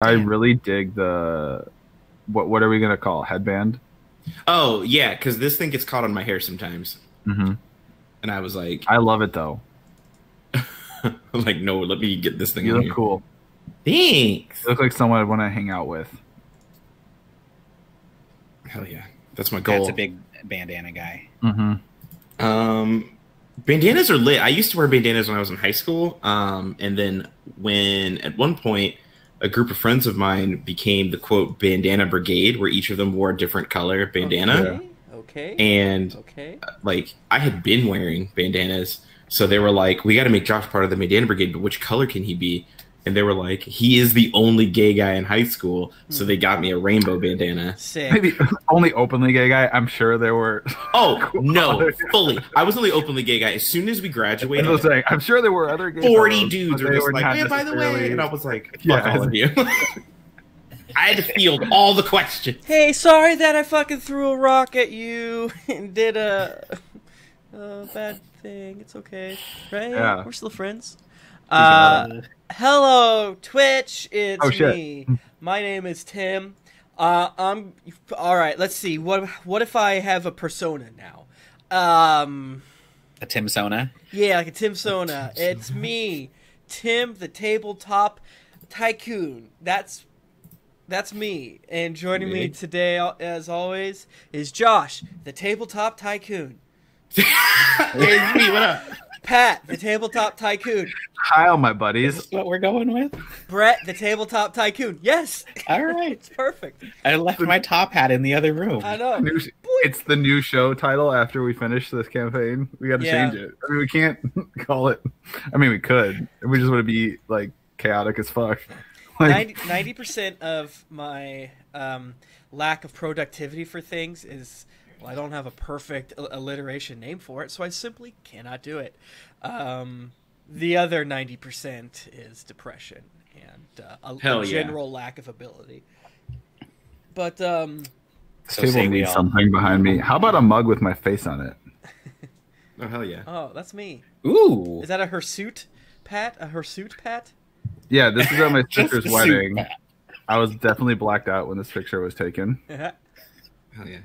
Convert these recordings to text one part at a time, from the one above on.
I really dig the what what are we gonna call headband? Oh yeah, because this thing gets caught on my hair sometimes, Mm-hmm. and I was like, I love it though. like no, let me get this thing You on look here. cool. Thanks. You look like someone I'd want to hang out with. Hell yeah, that's my goal. That's a big bandana guy. Mm-hmm. Um, bandanas are lit. I used to wear bandanas when I was in high school. Um, and then when at one point a group of friends of mine became the quote bandana brigade, where each of them wore a different color bandana, Okay. Okay. and okay. Uh, like I had been wearing bandanas, so they were like, "We got to make Josh part of the bandana brigade, but which color can he be?" And they were like, "He is the only gay guy in high school," so they got me a rainbow bandana. Sick. Maybe only openly gay guy. I'm sure there were. Oh no, fully! I was only openly gay guy. As soon as we graduated, I graduated, was saying, I'm sure there were other gay. 40 fellows, dudes but are they just were like, not hey, by the way, and I was like, fuck Yeah. all of you. I had to field all the questions. Hey, sorry that I fucking threw a rock at you and did a, a bad thing. It's okay, right? Yeah. We're still friends. Uh, hello, Twitch. It's Oh, me. My name is Tim. Uh, I'm all right. Let's see. What what if I have a persona now? Um, A Tim Sona. yeah, like a Tim Sona. It's me, Tim, the tabletop tycoon. That's that's me. And joining me Me? today, as always, is Josh, the tabletop tycoon. Hey, me, what up? Pat, the tabletop tycoon. Hi, all my Is buddies. this what we're going with? Brett, the tabletop tycoon. Yes, All right. it's perfect. I left my top hat in the other room. I know. New, it's the new show title after we finish this campaign. We got to Yeah. change it. I mean, we can't call it. I mean, we could. We just want to be like chaotic as fuck. Like, Ninety percent of my um, lack of productivity for things is well, I don't have a perfect alliteration name for it, so I simply cannot do it. Um, the other ninety percent is depression and uh, a, Hell a yeah. general lack of ability. But um, this So table needs something behind me. How about a mug with my face on it? Oh hell yeah! oh, that's me. Ooh. Is that a hirsute, Pat? A hirsute, Pat? Yeah, this is at my sister's wedding. I was definitely blacked out when this picture was taken. Hell yeah!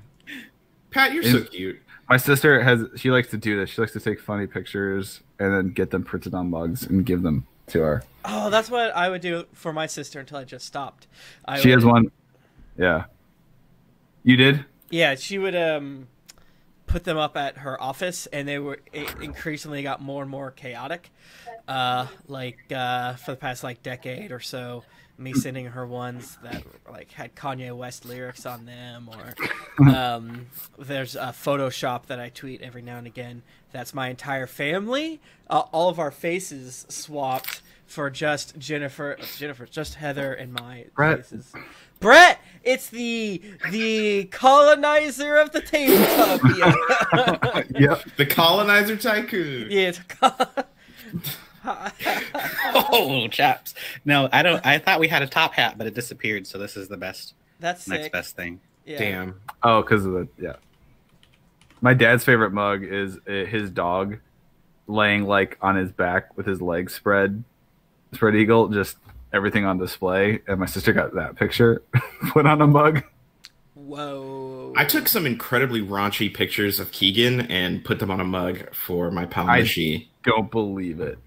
Pat, you're so cute. My sister has she likes to do this. She likes to take funny pictures and then get them printed on mugs and give them to her. oh, that's what I would do for my sister until I just stopped. I She would, has one. Yeah. You did? Yeah, she would um put them up at her office, and they were it increasingly got more and more chaotic. Uh, like uh, for the past like decade or so, me sending her ones that like had Kanye West lyrics on them, or um, there's a Photoshop that I tweet every now and again. That's my entire family. Uh, all of our faces swapped for just Jennifer, Jennifer, just Heather and my Brett. faces. Brett, it's the the colonizer of the tabletop. yep. The colonizer tycoon. yeah, it's a Oh, chaps. No, I don't. I thought we had a top hat, but it disappeared. So this is the best, that's next sick. best thing. Yeah. Damn. Oh, because of the yeah. My dad's favorite mug is uh, his dog laying like on his back with his legs spread, spread eagle, just everything on display. And my sister got that picture put on a mug. Whoa. I took some incredibly raunchy pictures of Keegan and put them on a mug for my pal I- Mishi. Don't believe it.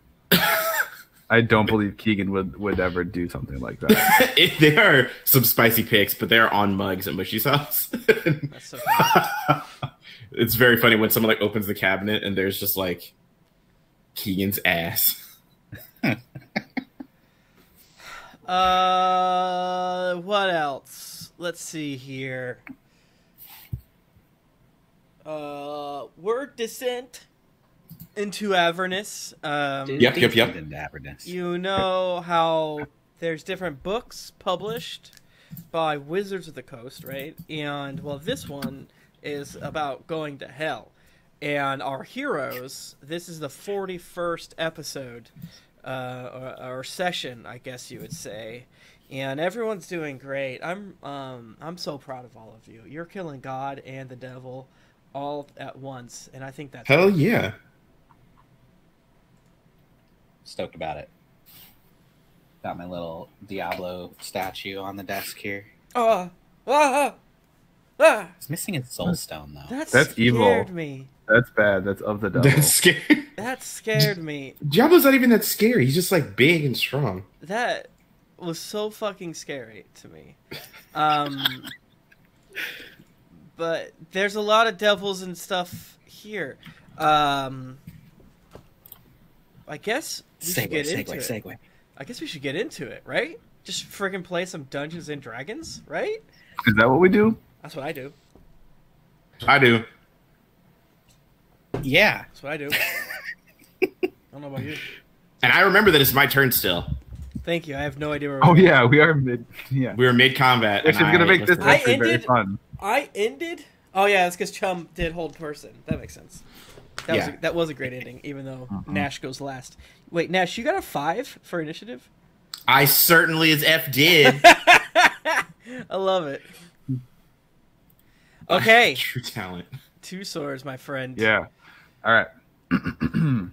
I don't believe Keegan would would ever do something like that. It- they are some spicy pics, but they're on mugs at Mushy's house. That's so funny. it's very funny when someone like opens the cabinet and there's just like Keegan's ass. Uh, what else? Let's see here. Uh, word descent into Avernus. Um, Yep, yep, yep. And Avernus. You know how there's different books published by Wizards of the Coast, right? And well, this one is about going to hell. And our heroes, this is the 41st episode, uh, or, or session, I guess you would say. And everyone's doing great. I'm, um, I'm so proud of all of you. You're killing God and the devil all at once, and I think that's Hell yeah. Stoked about it. Got my little Diablo statue on the desk here. Oh, ah, ah, It's missing its soul stone though. that That's scared evil. me. That's bad. That's of the devil. That's scary. That scared me. Diablo's not even that scary. He's just like big and strong. That was so fucking scary to me. Um, but there's a lot of devils and stuff here. Um, I guess we should get segue, into it. segue. I guess we should get into it, right? Just friggin' play some Dungeons and Dragons, right? Is that what we do? That's what I do. I do. Yeah. That's what I do. I don't know about you. And I remember that it's my turn still. Thank you. I have no idea where. Oh we're yeah, we are mid. Yeah, We were mid combat. which is gonna make this I actually very fun. I ended. Oh yeah, that's because Chum did hold person. That makes sense. That was a, that was a great ending, even though Mhm. Gnash goes last. Wait, Gnash, you got a five for initiative? I certainly as F did. I love it. Okay, True talent. two swords, my friend. Yeah. All right.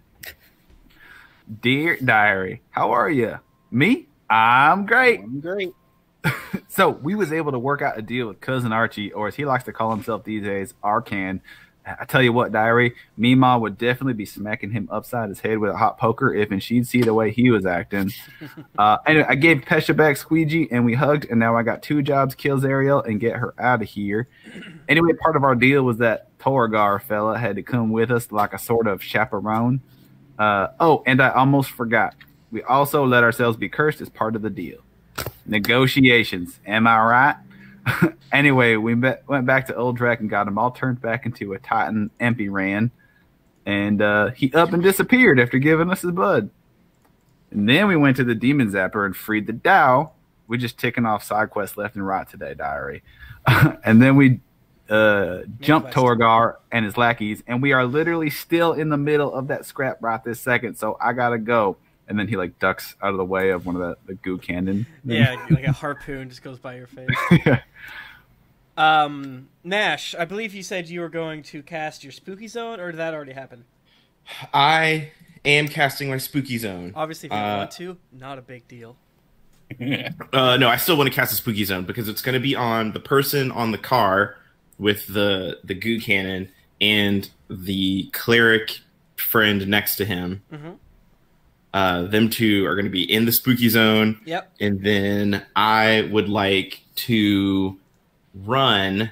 Dear diary, how are you? Me? I'm great. I'm great. So we was able to work out a deal with cousin Archie, or as he likes to call himself these days, Arcan. I tell you what, diary, Mima would definitely be smacking him upside his head with a hot poker if and she'd see the way he was acting. uh, anyway, I gave Pesha back squeegee and we hugged, and now I got two jobs: kill Zariel and get her out of here. Anyway, part of our deal was that Torgar fella had to come with us like a sort of chaperone. Uh, oh, and I almost forgot. We also let ourselves be cursed as part of the deal. Negotiations, am I right? anyway, we met, went back to Old Drac and got him all turned back into a Titan Empyrean, and uh, he up and disappeared after giving us his blood. And then we went to the Demon Zapper and freed the Dow. We just ticking off side quests left and right today, diary. and then we uh, jumped quest. Torgar and his lackeys, and we are literally still in the middle of that scrap right this second. So I gotta go. And then he like ducks out of the way of one of the, the goo cannon. Yeah, like a harpoon just goes by your face. yeah. Um, Gnash, I believe you said you were going to cast your spooky zone, or did that already happen? I am casting my spooky zone. Obviously, if you Uh, want to, not a big deal. Uh, no, I still want to cast a spooky zone because it's going to be on the person on the car with the the goo cannon and the cleric friend next to him. Mhm. Uh, them two are going to be in the spooky zone, Yep. and then I would like to run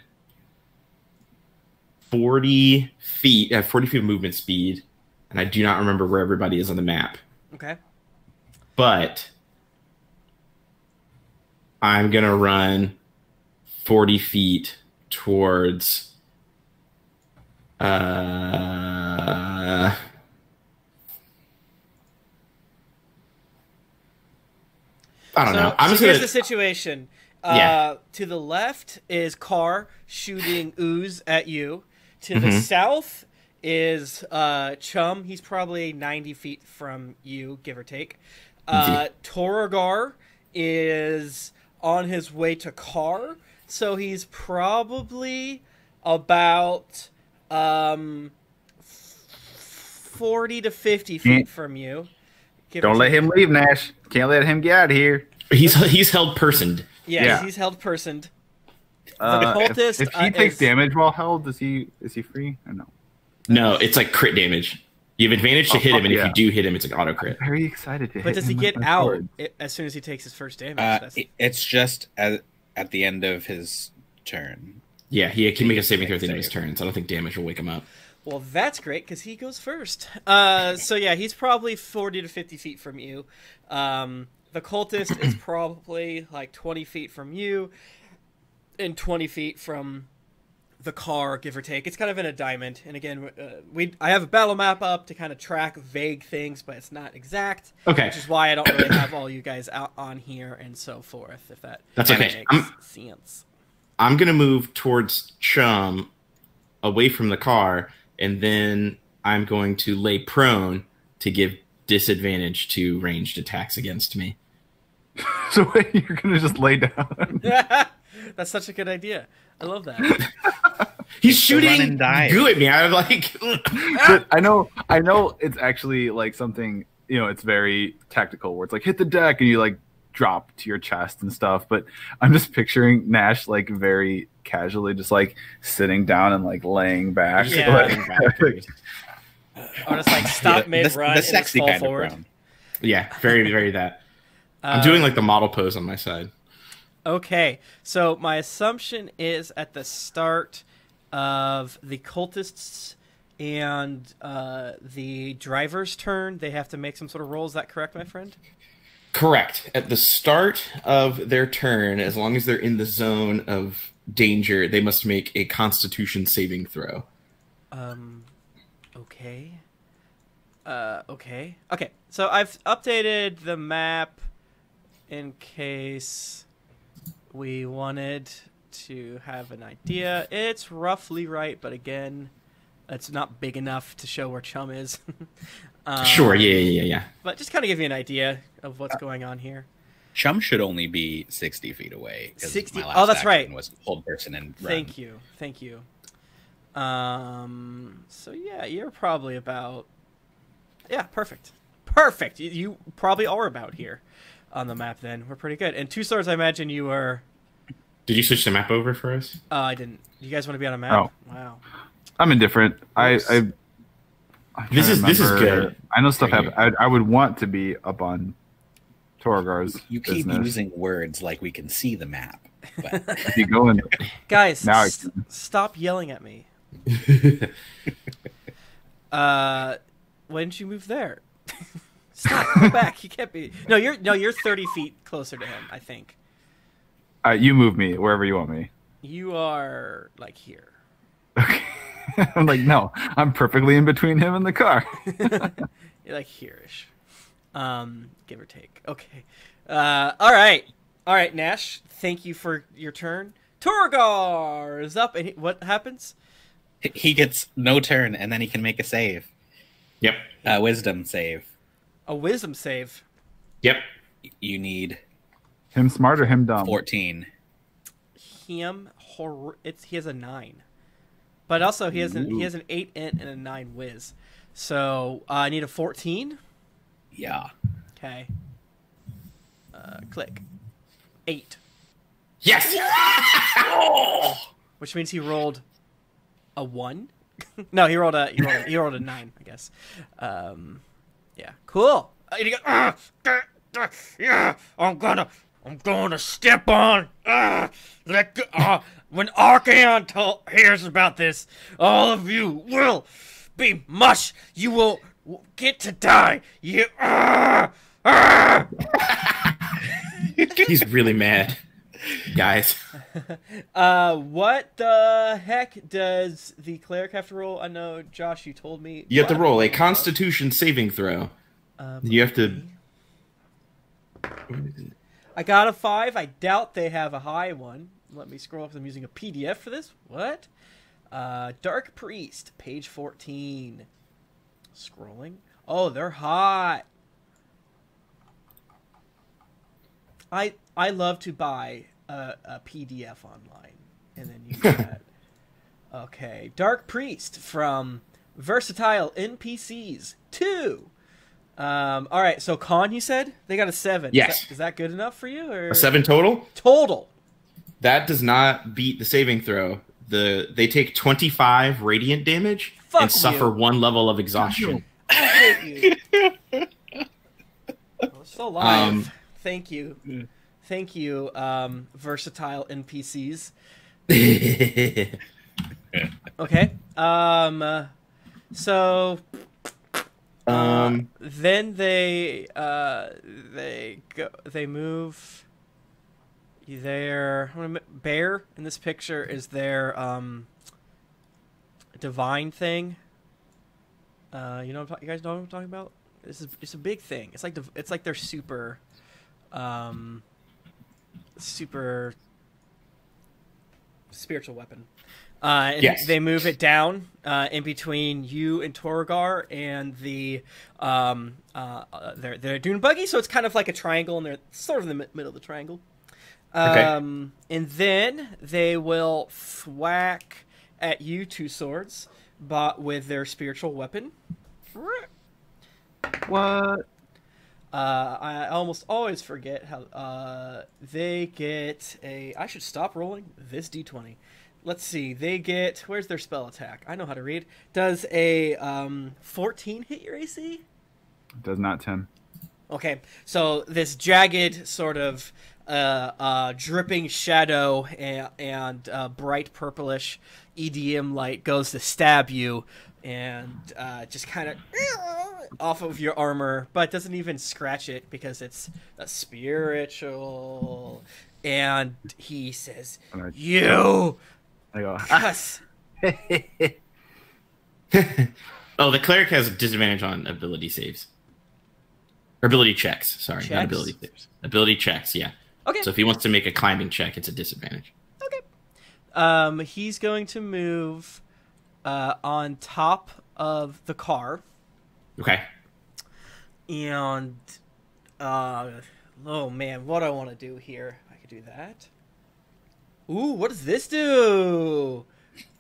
forty feet. Have forty feet of movement speed, and I do not remember where everybody is on the map Okay. but I'm gonna run 40 feet towards uh I don't so, know. I'm so just here's gonna the situation. Uh, Yeah. To the left is Carr shooting ooze at you. To the Mhm. south is uh, Chum. He's probably 90 feet from you, give or take. Uh, Torgar is on his way to Carr. So he's probably about um, 40 to 50 feet Mm. from you. give Don't let him leave, Gnash. Can't let him get out of here. He's he's held personed. Yeah, Yeah. he's held personed. Uh, if- cultist, if, he uh, takes is- damage while held, is he is he free or no? No, it's like crit damage. You have advantage to Oh, hit him, and yeah. if you do hit him, it's like auto crit. Very excited to But hit does he him with get out sword. as soon as he takes his first damage? Uh, it- it's just at, at the end of his turn. Yeah, he can make a saving throw at the end of his Save. turn, so I don't think damage will wake him up. well, that's great because he goes first. Uh, so yeah, he's probably forty to fifty feet from you. Um, the cultist is probably like twenty feet from you, and twenty feet from the car, give or take. It's kind of in a diamond. And again, uh, we I have a battle map up to kind of track vague things, but it's not exact. Okay. Which is why I don't really have all you guys out on here and so forth. If that That's okay. makes I'm- sense. I'm gonna move towards Chum, away from the car, and then I'm going to lay prone to give disadvantage to ranged attacks against me. So you're gonna just lay down? That's such a good idea. I love that. He's It's shooting goo at me. I'm like, I know, I know, it's actually like something. You know, it's very tactical. Where it's like hit the deck, and you like drop to your chest and stuff. But I'm just picturing Gnash like very casually, just like sitting down and like laying back. Yeah. Like, Or just like stop The- mid run the and just sexy fall kind forward. of brown. Yeah, very, very that. I'm Uh, doing like the model pose on my side. Okay, so my assumption is at the start of the cultists and uh, the driver's turn, they have to make some sort of roll. Is that correct, my friend? Correct. At the start of their turn, as long as they're in the zone of danger, they must make a Constitution saving throw. Um, okay. Uh, okay. Okay. So I've updated the map in case we wanted to have an idea. It's roughly right, but again, it's not big enough to show where Chum is. um, Sure. Yeah. Yeah. Yeah. Yeah. But just kind of give you an idea of what's going on here. Chum should only be 60 feet away. 60 my last oh, that's right. Was hold person and run. Thank you. Thank you. Um. So yeah, you're probably about. Yeah, perfect. Perfect. You, you probably are about here on the map. Then we're pretty good. And two stars. I imagine you were. Did you switch the map over for us? Uh, I didn't. You guys want to be on a map? Oh. Wow. I'm indifferent. I, I I'm This trying to is- this is good. I know stuff Right happened. I, I would want to be up on Torgar's You keep business. using words like we can see the map. But If you go in, Guys, Now I s- can. stop yelling at me. Uh, when did you move there? stop. Go back. You can't be. No, you're no. You're 30 feet closer to him. I think. uh, you move me wherever you want me. You are like here. Okay. I'm like, no, I'm perfectly in between him and the car. You're like here-ish, um, give or take. Okay. Uh, all right, all right, Gnash. Thank you for your turn. Torgar is up, and he, what happens? he gets no turn, and then he can make a save. Yep. Uh, wisdom save. A wisdom save. Yep. You need Him smart or him dumb? 14. Him hor- It's he has a nine, but also he has an he has an eight int and a nine whiz. So uh, I need a fourteen. Yeah. Okay. Uh, click. Eight, Yes. which means he rolled a one. no, he rolled a he rolled a, he rolled a nine, I guess. Um, yeah, cool. Uh, and he goes, "Ah, ah, ah, yeah, I'm gonna I'm gonna step on. Ah, let go. ah." when Archaon to- hears about this, all of you will be mush. You will will get to die. You. ah, ah." He's really mad, guys. Uh, what the heck does the cleric have to roll? I know, Josh, you told me. You have to roll a Constitution saving throw. Uh, You have to. I got a five. I doubt they have a high one. Let me scroll up. I'm using a PDF for this. What? Uh, Dark Priest, page 14. Scrolling. Oh, they're hot. I I love to buy a, a PDF online and then use that. Okay, Dark Priest from Versatile NPCs two. Um, all right, so con, you said they got a seven. Is Yes. that- is that good enough for you or A seven total? total? That does not beat the saving throw. The they take twenty five radiant damage Fuck and suffer one level of exhaustion. I hate you. Oh, so live. Um, Thank you. Thank you, um, versatile NPCs. Okay. Um. uh, so um, then they uh they go they move. Their bear in this picture is their um divine thing. Uh, you know, what I'm ta- you guys know what I'm talking about. This is it's a big thing. It's like the it's like their super, um, super spiritual weapon. Uh, and Yes. they move it down uh, in between you and Torgar and the um, uh, uh, their their dune buggy. So it's kind of like a triangle, and they're sort of in the middle of the triangle. Okay. Um, and then they will thwack at you two swords, but with their spiritual weapon. What? Uh, I almost always forget how uh, they get a. I should stop rolling this d20. Let's see. They get. Where's their spell attack? I know how to read. Does a um, 14 hit your AC? Does not Tim. Okay, so this jagged sort of uh, uh, dripping shadow and, and uh, bright purplish EDM light goes to stab you and uh, just kind of off of your armor, but doesn't even scratch it because it's a spiritual. And he says, Alright. "You I go. cuss." Oh, the cleric has a disadvantage on ability saves. Or ability checks. Sorry, not ability saves. Ability checks, yeah. Okay. So if he wants to make a climbing check, it's a disadvantage. Okay. Um, he's going to move uh, on top of the car. Okay. And uh oh man, what I want to do here? I could do that. Ooh, what does this do?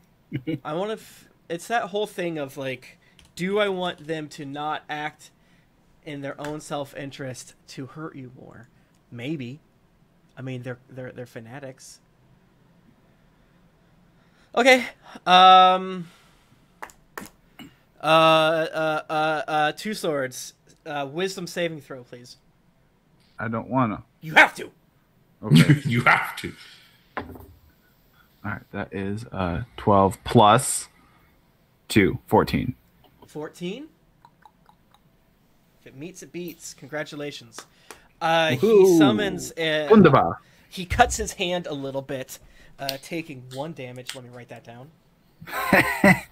I want to. F- it's that whole thing of like, do I want them to not act in their own self-interest to hurt you more? Maybe. I mean, they're they're they're fanatics. Okay. Um. Uh. Uh. Uh. uh two swords. Uh. Wisdom saving throw, please. I don't wanna. You have to. Okay. you have to. All right. That is uh 12 plus 2, 14. 14. If it meets, it beats. Congratulations. Uh, he summons. Uh, Wunderbar. he cuts his hand a little bit, uh, taking one damage. Let me write that down.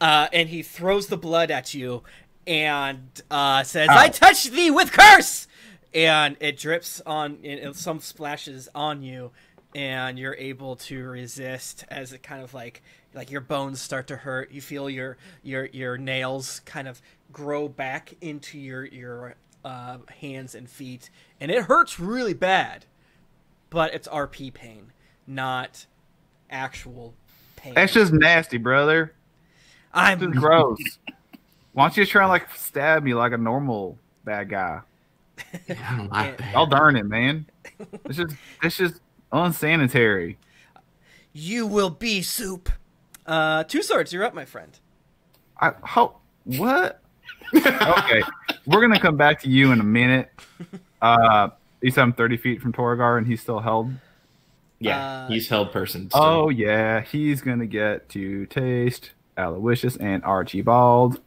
uh, and he throws the blood at you and uh, says, Ow. "I touch thee with curse," and it drips on. and some splashes on you, and you're able to resist as it kind of like like your bones start to hurt. You feel your your your nails kind of grow back into your your uh, hands and feet, and it hurts really bad. But it's RP pain, not actual pain. That's just nasty, brother. I'm This is gross. Why don't you try and like stab me like a normal bad guy? I don't like that. I'll darn it, man. It's just it's just unsanitary. You will be soup. Uh, two swords. You're up, my friend. I how what? okay, we're gonna come back to you in a minute. Uh, you said I'm 30 feet from Torgar, and he's still held. Yeah, Uh, he's held person. still. Oh yeah, he's gonna get to taste Aloysius and Archibald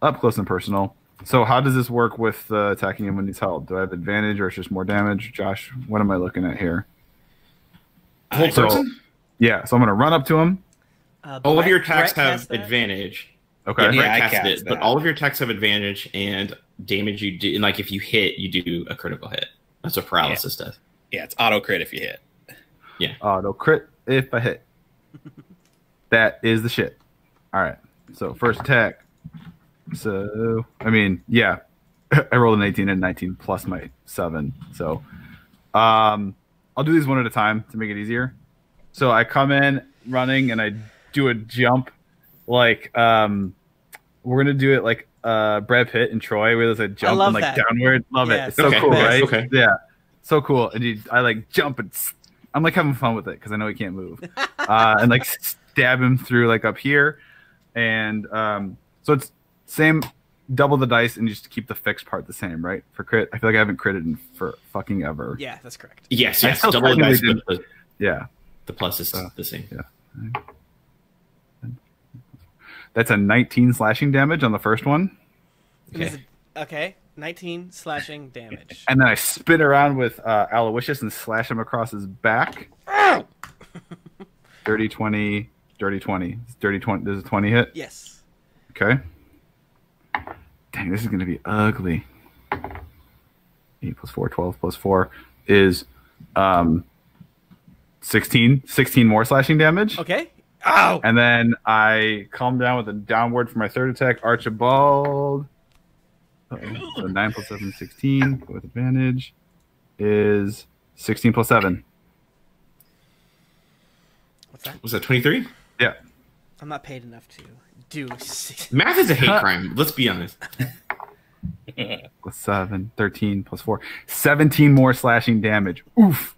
up close and personal. So how does this work with uh, attacking him when he's held? Do I have advantage, or it's just more damage? Josh, what am I looking at here? hold so- person. Yeah, so I'm gonna run up to him. Uh, All of your attacks Brett have that? advantage. Okay. Yeah, Yeah, I cast it, but all of your attacks have advantage and damage you do. And like if you hit, you do a critical hit. That's what paralysis does. Yeah, it's auto crit if you hit. Yeah. Auto crit if I hit. that is the shit. All right. So first attack. So I mean, yeah, I rolled an 18 and 19 plus my seven. So, um, I'll do these one at a time to make it easier. So I come in running and I do a jump, like um, we're gonna do it like uh Brad Pitt and Troy, where there's a jump and like that. downward. Love Yeah, it. It's it's so okay. cool, right? Okay. Yeah, so cool. And you, I like jump and I'm like having fun with it because I know he can't move, uh, and like stab him through like up here, and um, so it's same double the dice and just keep the fixed part the same, right? For crit, I feel like I haven't critted in for fucking ever. Yeah, that's correct. Yes, I yes. Double the dice, the, Yeah, the plus is Uh, the same. Yeah. That's a 19 slashing damage on the first one, Is it- Okay, 19 slashing damage. and then I spin around with uh, Aloysius and slash him across his back. dirty 20, dirty 20, dirty 20. Does a 20 hit? Yes. Okay. Dang, this is going to be ugly. 8 plus 4, 12 plus 4 is um, 16. 16 more slashing damage. Okay. Ow! And then I calm down with a downward for my third attack. Archibald. Uh-oh. So 9 plus 7, 16 with advantage is 16 plus 7. What's that? Was that 23? Yeah. I'm not paid enough to do. Math is a hate crime. Let's be honest. Plus 7, 13, plus 4. 17 more slashing damage. Oof.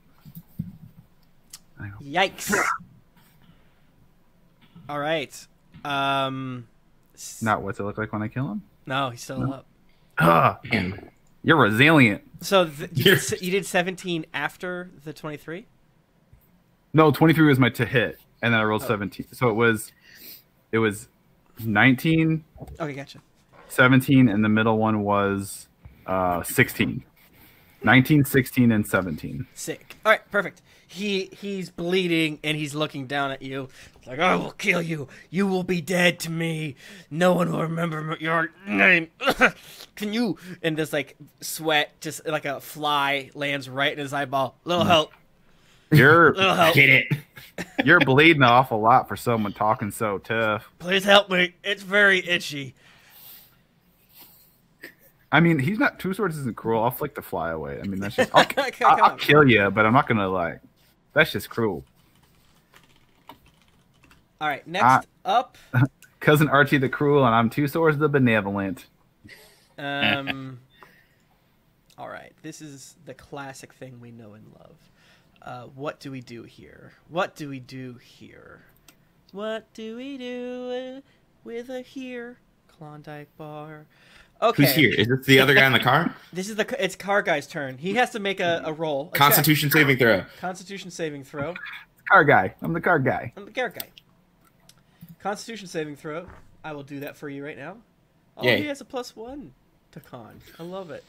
Yikes! All right. Um, Not what's it look like when I kill him? no, he's still up. Ugh. Man. You're resilient. So th- you, You're- did, you did 17 after the 23. No, 23 was my to hit, and then I rolled Oh. 17. So it was, it was 19, Okay, gotcha. 17, and the middle one was uh, 16. 19, 16, and 17. Sick. All right, perfect. He he's bleeding and he's looking down at you. Like I will kill you. You will be dead to me. No one will remember your name. Can you? And this like sweat, just like a fly, lands right in his eyeball. Little help. You're Little help. Get it. you're bleeding an awful lot for someone talking so tough. Please help me. It's very itchy. I mean, he's not two swords isn't cruel. I'll flick the fly away. I mean, that's just I'll, I'll, I'll kill you, but I'm not gonna like. That's just cruel. All right, next up. Cousin Archie the cruel, and I'm two swords the benevolent. Um. all right, this is the classic thing we know and love. Uh, what do we do here? What do we do here? What do we do with a here Klondike bar? Okay, Who's here? Is this the other guy in the car? This is the it's car guy's turn. He has to make a, a roll. a check. Constitution saving throw. Constitution saving throw. Car guy. I'm the car guy. I'm the car guy. Constitution saving throw. I will do that for you right now. Oh, Yay. he has a plus one to con. I love it.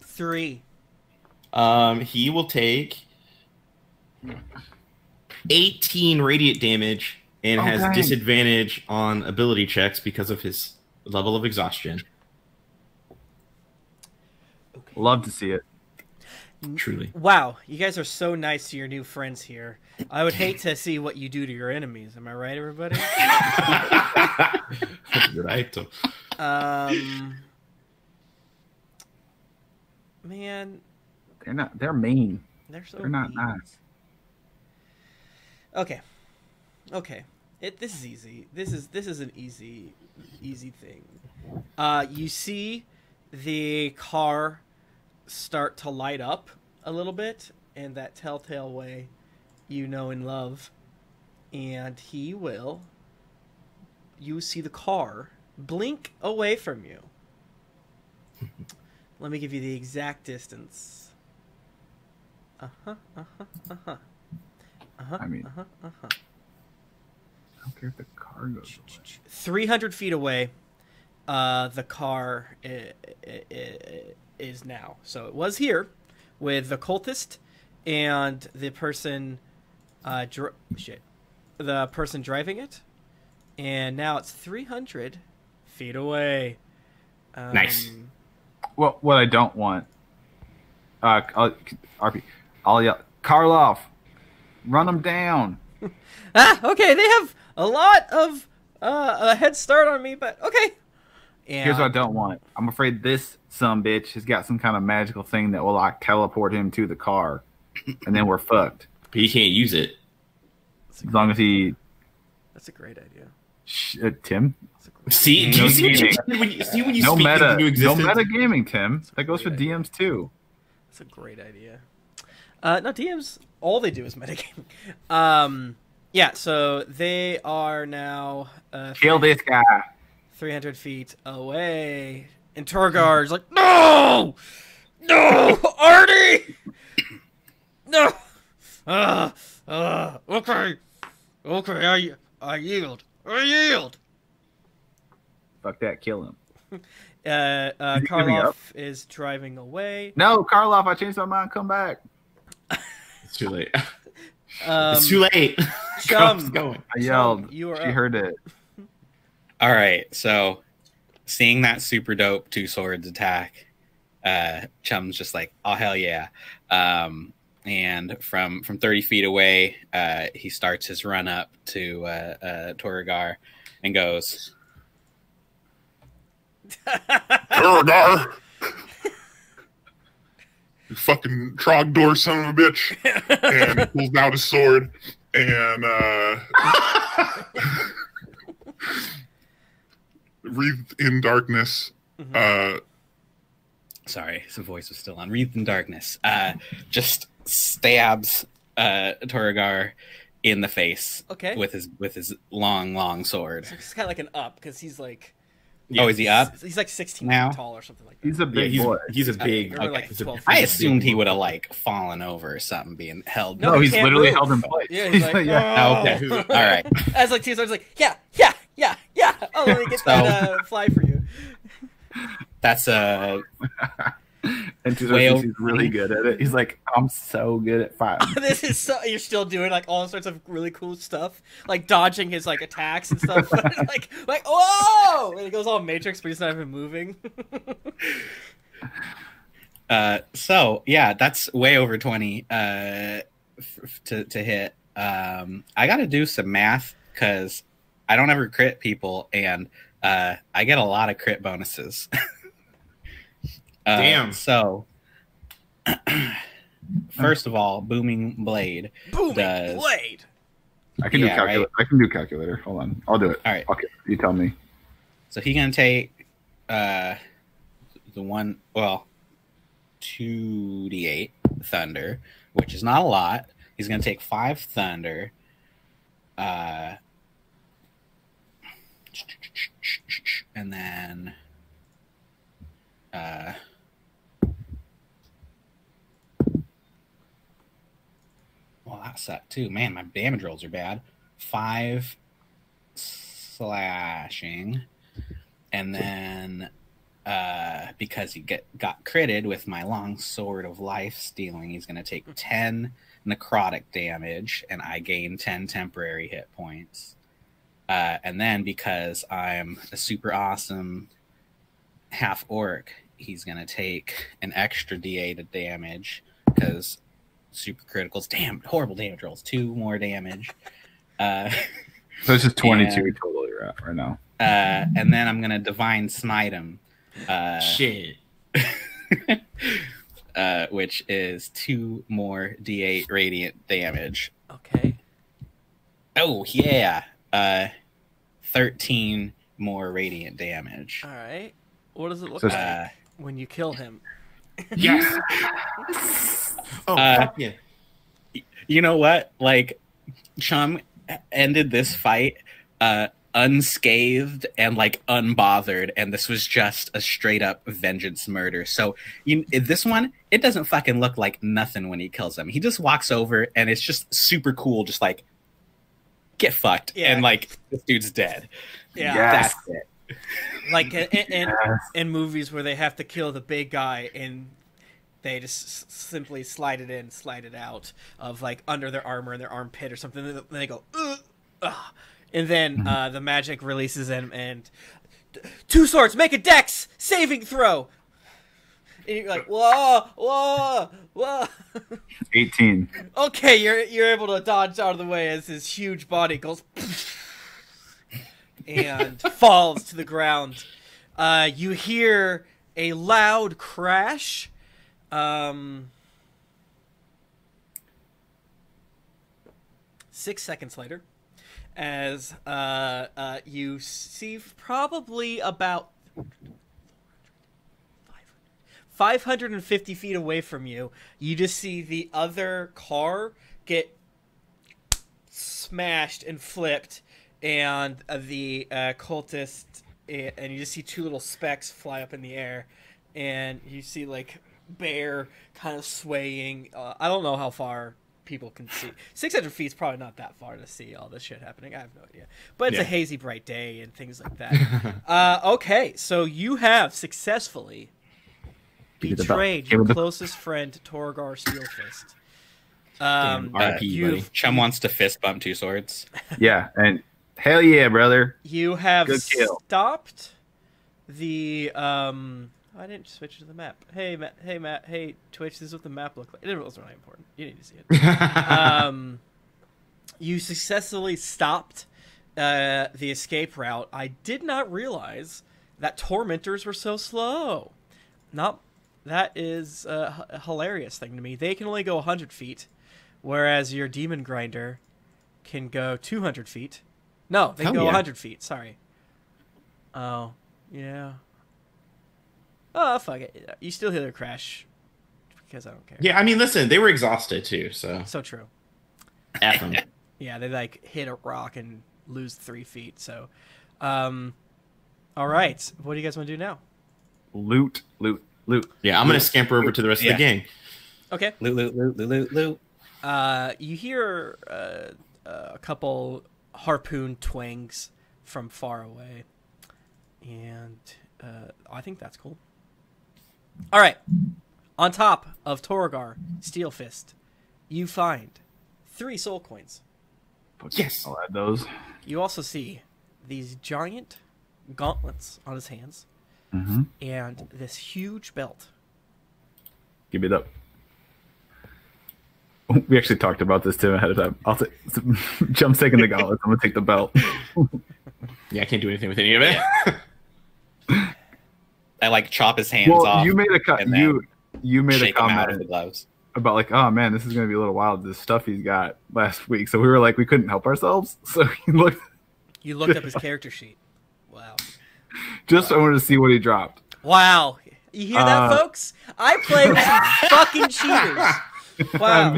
Three. Um, he will take 18 radiant damage and Oh, has disadvantage on ability checks because of his level of exhaustion. Love to see it. Truly. Wow, you guys are so nice to your new friends here. I would hate to see what you do to your enemies. Am I right, everybody? That's a good. Um, man, They're not. They're mean. they're so. They're not mean. nice. Okay, okay. It this is easy. This is this is an easy easy thing. Uh, you see the car start to light up a little bit in that telltale way you know and love, and he will. You see the car blink away from you. Let me give you the exact distance. Uh huh. Uh huh. Uh huh. Uh huh. I mean- Uh huh. Uh huh. I don't care if the car goes away. 300 feet away, uh, the car i- i- i- is now. So it was here with the cultist and the person, uh, dr- shit, the person driving it, and now it's 300 feet away. Um, Nice. Well, what I don't want. Uh, I'll, RP. I'll yell, Karloff, run them down. Ah, okay, they have a lot of uh, a head start on me, but okay. And Here's what I don't want. I'm afraid this some bitch has got some kind of magical thing that will like teleport him to the car, and then we're fucked. But he can't use it. As long as he, That's a great idea. sh- uh, Tim. That's a See, do you No see what you, gaming. when you see when you No speak meta, into no meta gaming, Tim. That goes for great DMs too. That's a great idea. Uh, no, DMs, all they do is metagaming. Um, yeah, so they are now uh, Kill this guy. 300 feet away. And Torgar's like, no! No! Artie! No! Uh, uh, okay. Okay, I, I yield. I yield. Fuck that. Kill him. Uh, uh, Is Karloff is driving away. No, Karloff. I changed my mind. Come back. It's too late. Um, it's too late. Chum. Go, it's going. I yelled. you are she up. heard it. All right, so seeing that super dope two swords attack, uh, Chum's just like, oh hell yeah! Um, and from from thirty feet away, uh, he starts his run up to uh, uh, Torgar and goes, Duragar! You fucking Trogdor son of a bitch. And pulls out his sword and uh wreathed in darkness. Mhm. Uh, Sorry, his voice was still on. Wreathed in darkness. Uh, just stabs uh, Torgar in the face Okay. with his with his long, long sword. So it's kind of like an up because he's like Oh, is he up? He's like 16 Now? feet tall or something like that. He's a Yeah, big he's, boy. he's a big. Or like 12 I assumed he would have like fallen over or something, being held. No, No, he's can't literally move. held in place. Yeah, he's like, yeah. Oh, okay. Who's- All right. As like T-Sar's like, yeah, yeah, yeah, yeah. Oh, let me get So- that uh, fly for you. That's uh And Tuzo Way thinks he's really good at it. He's like, I'm so good at fighting. this is so you're still doing like all sorts of really cool stuff, like dodging his like attacks and stuff. like, like, whoa! And it goes all Matrix, but he's not even moving. uh so yeah, that's way over 20 uh f- to to hit. Um I got to do some math cuz I don't ever crit people and uh I get a lot of crit bonuses. Uh, Damn. So First of all, booming blade. Booming Does- blade. I can do calculator. right. I can do calculator. Hold on, I'll do it. All right. Okay, you tell me. So he gonna take uh the one well two D eight thunder, which is not a lot. He's gonna take five thunder. Uh and then uh well that sucked too. Man, my damage rolls are bad. Five slashing and then uh, because he get got critted with my long sword of life stealing, he's going to take ten necrotic damage, and I gain ten temporary hit points. Uh, and then because I'm a super awesome half orc, he's going to take an extra d8 of damage because super criticals. Damn, horrible damage rolls. Two more damage. Uh, So it's just 22 And- total you're at right now. uh, and then I'm gonna divine smite him. Uh, Shit. uh, which is two more d8 radiant damage. Okay. Oh yeah, uh, thirteen more radiant damage. All right. What does it look So- like Uh, when you kill him? Yes. oh Uh, fuck yeah. you know what? Like, Chum ended this fight uh, unscathed and like unbothered, and this was just a straight up vengeance murder. So, you this one, it doesn't fucking look like nothing when he kills him. He just walks over, and it's just super cool. Just like get fucked, Yeah. and like this dude's dead. Yeah. Yes. That's it. Like in, in, in, Yes. in movies where they have to kill the big guy and they just s- simply slide it in, slide it out of like under their armor in their armpit or something. And then they go, Ugh, ugh. and then uh, the magic releases them and two swords make a dex saving throw. And you're like, whoa, whoa, whoa. 18. okay, you're you're able to dodge out of the way as his huge body goes and falls to the ground. Uh, you hear a loud crash. Um, six seconds later, as uh, uh, you see probably about 550 feet away from you, you just see the other car get smashed and flipped, and uh, the uh, cultist, eh, and you just see two little specks fly up in the air, and you see like bear kind of swaying. Uh, I don't know how far people can see. 600 feet is probably not that far to see all this shit happening. I have no idea, but it's a hazy, bright day and things like that. uh, okay, so you have successfully Give it the bell. betrayed your closest friend, Torgar Steelfist. Um, Damn, RP, you buddy. Chum wants to fist bump two swords. Yeah, and hell yeah, brother. you have Good kill. stopped the. Um, I didn't switch to the map. Hey Matt. Hey Matt. Hey Twitch. This is what the map looked like. It wasn't really important. You need to see it. um, you successfully stopped uh, the escape route. I did not realize that tormentors were so slow. Not that is a h- hilarious thing to me. They can only go 100 feet, whereas your demon grinder can go 200 feet. No, they can go yeah. 100 feet. Sorry. Oh, Yeah. Oh fuck it. You still hear the crash because I don't care. Yeah, I mean, listen, they were exhausted too, so So true. F them. Yeah, they like hit a rock and lose three feet. So, um, all right. What do you guys want to do now? Loot, loot, loot. Yeah, I'm gonna scamper over to the rest Yeah. of the gang. Okay. Loot, loot, loot, loot, loot, loot. Uh, you hear uh, a couple harpoon twangs from far away, and uh, I think that's cool. All right, on top of Torgar Steel Fist, you find three soul coins. Fuck, Yes. I'll add those. You also see these giant gauntlets on his hands hmm and this huge belt. Give it up. We actually talked about this too ahead of time. I'll take Jump's taking the gauntlets. I'm gonna take the belt. Yeah, I can't do anything with any of it. I like chop his hands well, off. you made a cut. You you made a shake out of the comment gloves. about like, oh man, this is gonna be a little wild. This stuff he's got last week. So we were like, we couldn't help ourselves. So he looked. You looked up his character sheet. Wow. Just I wanted to see what he dropped. Wow. You hear that, Uh, folks? I play with some fucking cheaters. Wow.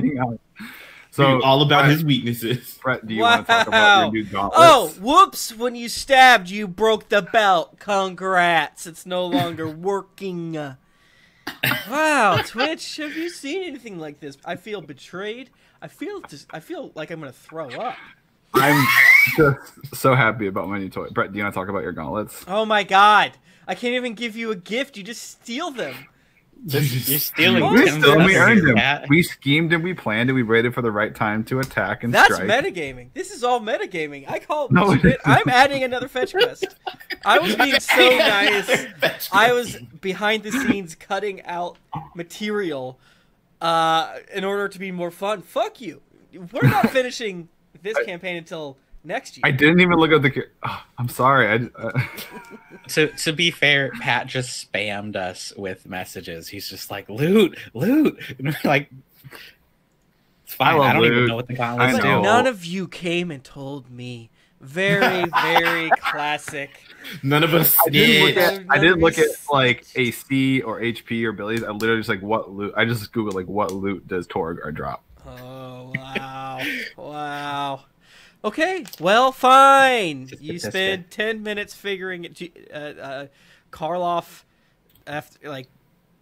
I'm being honest. So So all about Brett, his weaknesses. Brett, do you want to talk about Wow. your new gauntlets? Oh, whoops. When you stabbed, you broke the belt. Congrats. It's no longer working. Wow, Twitch, have you seen anything like this? I feel betrayed. I feel just, I feel like I'm going to throw up. I'm just so happy about my new toy. Brett, do you want to talk about your gauntlets? Oh my god. I can't even give you a gift. You just steal them. You're stealing What? We, Tim's still, we earned them. Pat. We schemed and we planned and we waited for the right time to attack and That's strike. metagaming. This is all metagaming. I call No, it it. isn't. I'm adding another fetch quest. I was being so nice. I was behind the scenes cutting out material uh, in order to be more fun. Fuck you. We're not finishing this campaign until next year. I didn't even look at the. Oh, I'm sorry. I, uh, To to be fair, Pat just spammed us with messages. He's just like loot, loot, and we're like, it's fine. I I, don't even know what the I gauntlets do. none of you came and told me. Very, very classic. None of us I didn't look at. I didn't look at like AC or HP or Billy's. I literally just like what loot. I just googled like what loot does Torgar drop. Oh wow, wow. Okay, well, fine. You spend ten minutes figuring it. Uh, uh, Karloff, after like,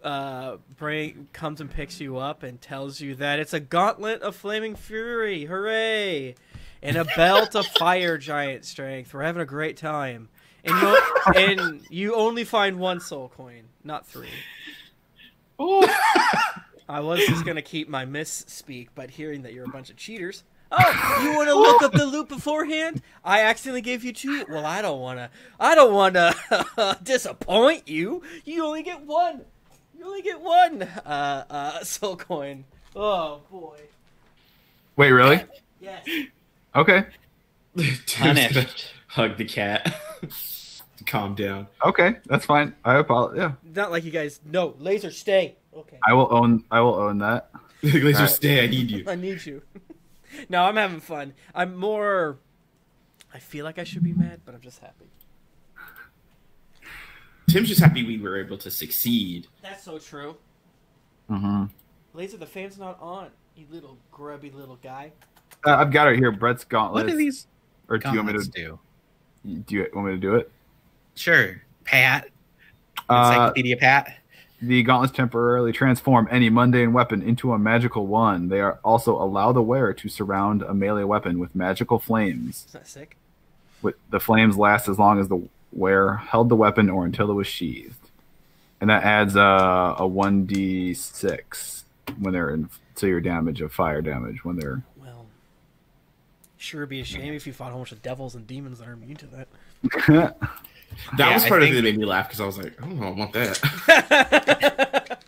uh, bring comes and picks you up and tells you that it's a gauntlet of flaming fury. Hooray! And a belt of fire giant strength. We're having a great time. And you, and you only find one soul coin, not three. I was just gonna keep my misspeak, but hearing that you're a bunch of cheaters. Oh, you want to look up the loot beforehand? I accidentally gave you two. Well, I don't want to. I don't want to disappoint you. You only get one. You only get one. Uh, uh, soul coin. Oh boy. Wait, really? Yes. Okay. Punished. hug the cat. Calm down. Okay, that's fine. I apologize. Yeah, Not like you guys. No, laser, stay. Okay. I will own. I will own that. Laser, Alright. stay. I need you. I need you. No, I'm having fun. I'm more. I feel like I should be mad, but I'm just happy. Tim's just happy we were able to succeed. That's so true. hmm Laser, the fan's not on. You little grubby little guy. Uh, I've got it here. Brett's gauntlets. What do these or do you want me to do? do you want me to do it? Sure, Pat. Uh, Encyclopedia Pat. The gauntlets temporarily transform any mundane weapon into a magical one. They are also allow the wearer to surround a melee weapon with magical flames. Isn't that sick? With the flames last as long as the wearer held the weapon or until it was sheathed, and that adds uh, a one d six when they're in to your damage of fire damage when they're. Well, sure be a shame if you fought a whole bunch of devils and demons that are immune to that. That Yeah, was I part of think- it that made me laugh because I was like, I I want that.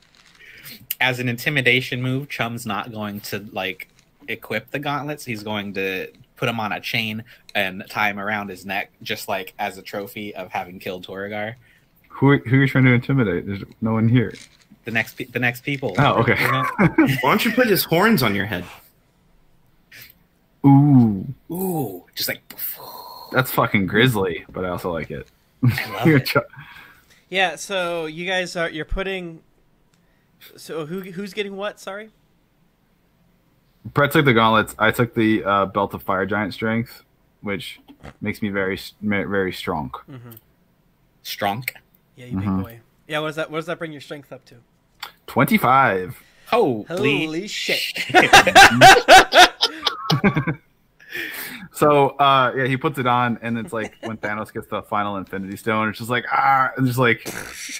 As an intimidation move, Chum's not going to like equip the gauntlets. He's going to put them on a chain and tie him around his neck, just like as a trophy of having killed Torgar. who are, who are you trying to intimidate? There's no one here. The next, pe- the next people. Oh, okay. Why don't you put his horns on your head? Ooh, Ooh, just like that's fucking grisly, but I also like it. Love You're it. ch- Yeah, so you guys are you're putting. So who who's getting what? Sorry. Brett took the gauntlets. I took the uh, belt of fire giant strength, which makes me very s- ma- very strong. Strong. Yeah, you big boy. Yeah, what does that what does that bring your strength up to? Twenty five. Holy, Holy shit. So uh, yeah, he puts it on, and it's like when Thanos gets the final Infinity Stone, it's just like ah, and just like,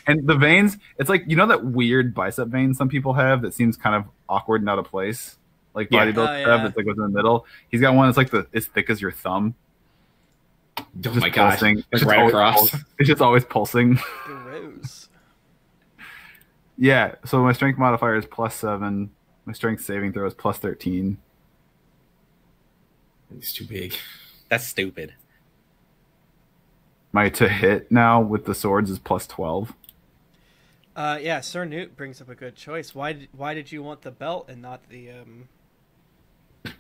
and the veins. It's like you know that weird bicep vein some people have that seems kind of awkward and out of place, like Yeah. bodybuilders Oh, have. yeah. It's like within the middle. He's got one that's like the as thick as your thumb. Oh just my gosh. pulsing. Like It's just right always across. pul- It's just always pulsing. Gross. yeah. So my strength modifier is plus seven. My strength saving throw is plus thirteen. It's too big. That's stupid. My to hit now with the swords is plus twelve. Uh, yeah, Sir Newt brings up a good choice. Why did why did you want the belt and not the um? um,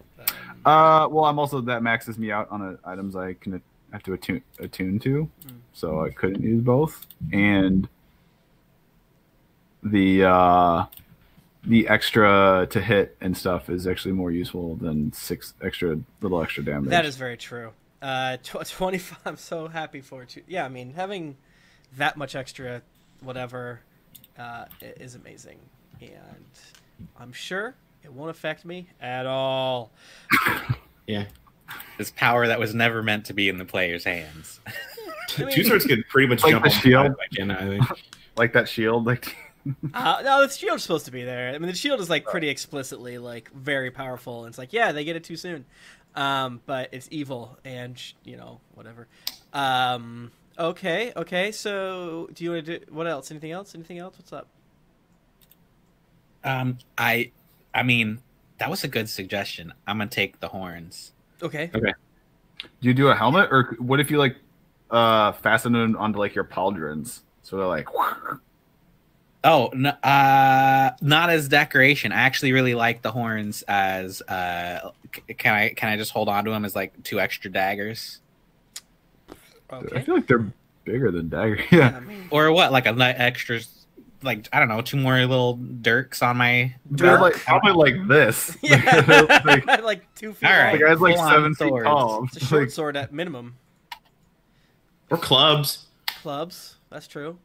Uh, well, I'm also that maxes me out on a, items I can have to attune attune to, so I couldn't use both. And the uh, the extra to hit and stuff is actually more useful than six extra little extra damage. that is very true. Uh, tw- twenty five. I'm so happy for it. Yeah, I mean having that much extra, whatever, uh, is amazing, and I'm sure it won't affect me at all. Yeah. This power that was never meant to be in the player's hands. I mean- Two swords could pretty much Like jump the on shield. five, I can, I think. like that shield. Like Uh, no, the shield's supposed to be there. I mean, the shield is like pretty explicitly like very powerful. And it's like, yeah, they get it too soon, um, but it's evil, and you know whatever. Um, okay, okay. So, do you want to do what else? Anything else? Anything else? What's up? Um, I, I mean, that was a good suggestion. I'm gonna take the horns. Okay. Okay. Do you do a helmet, or what if you like uh fasten it onto like your pauldrons? So they're like. Oh, n- uh, not as decoration. I actually really like the horns as. Uh, c- can I can I just hold on to them as like two extra daggers, I feel like they're bigger than dagger. I Yeah. mean, or what? Like a ni- extra, like I don't know, two more little dirks on my. They're like probably like this. yeah, like, like two feet. All long. right. the guy's like Full-on seven feet swords. tall. It's a short Like, sword at minimum. Or clubs. Clubs. That's true.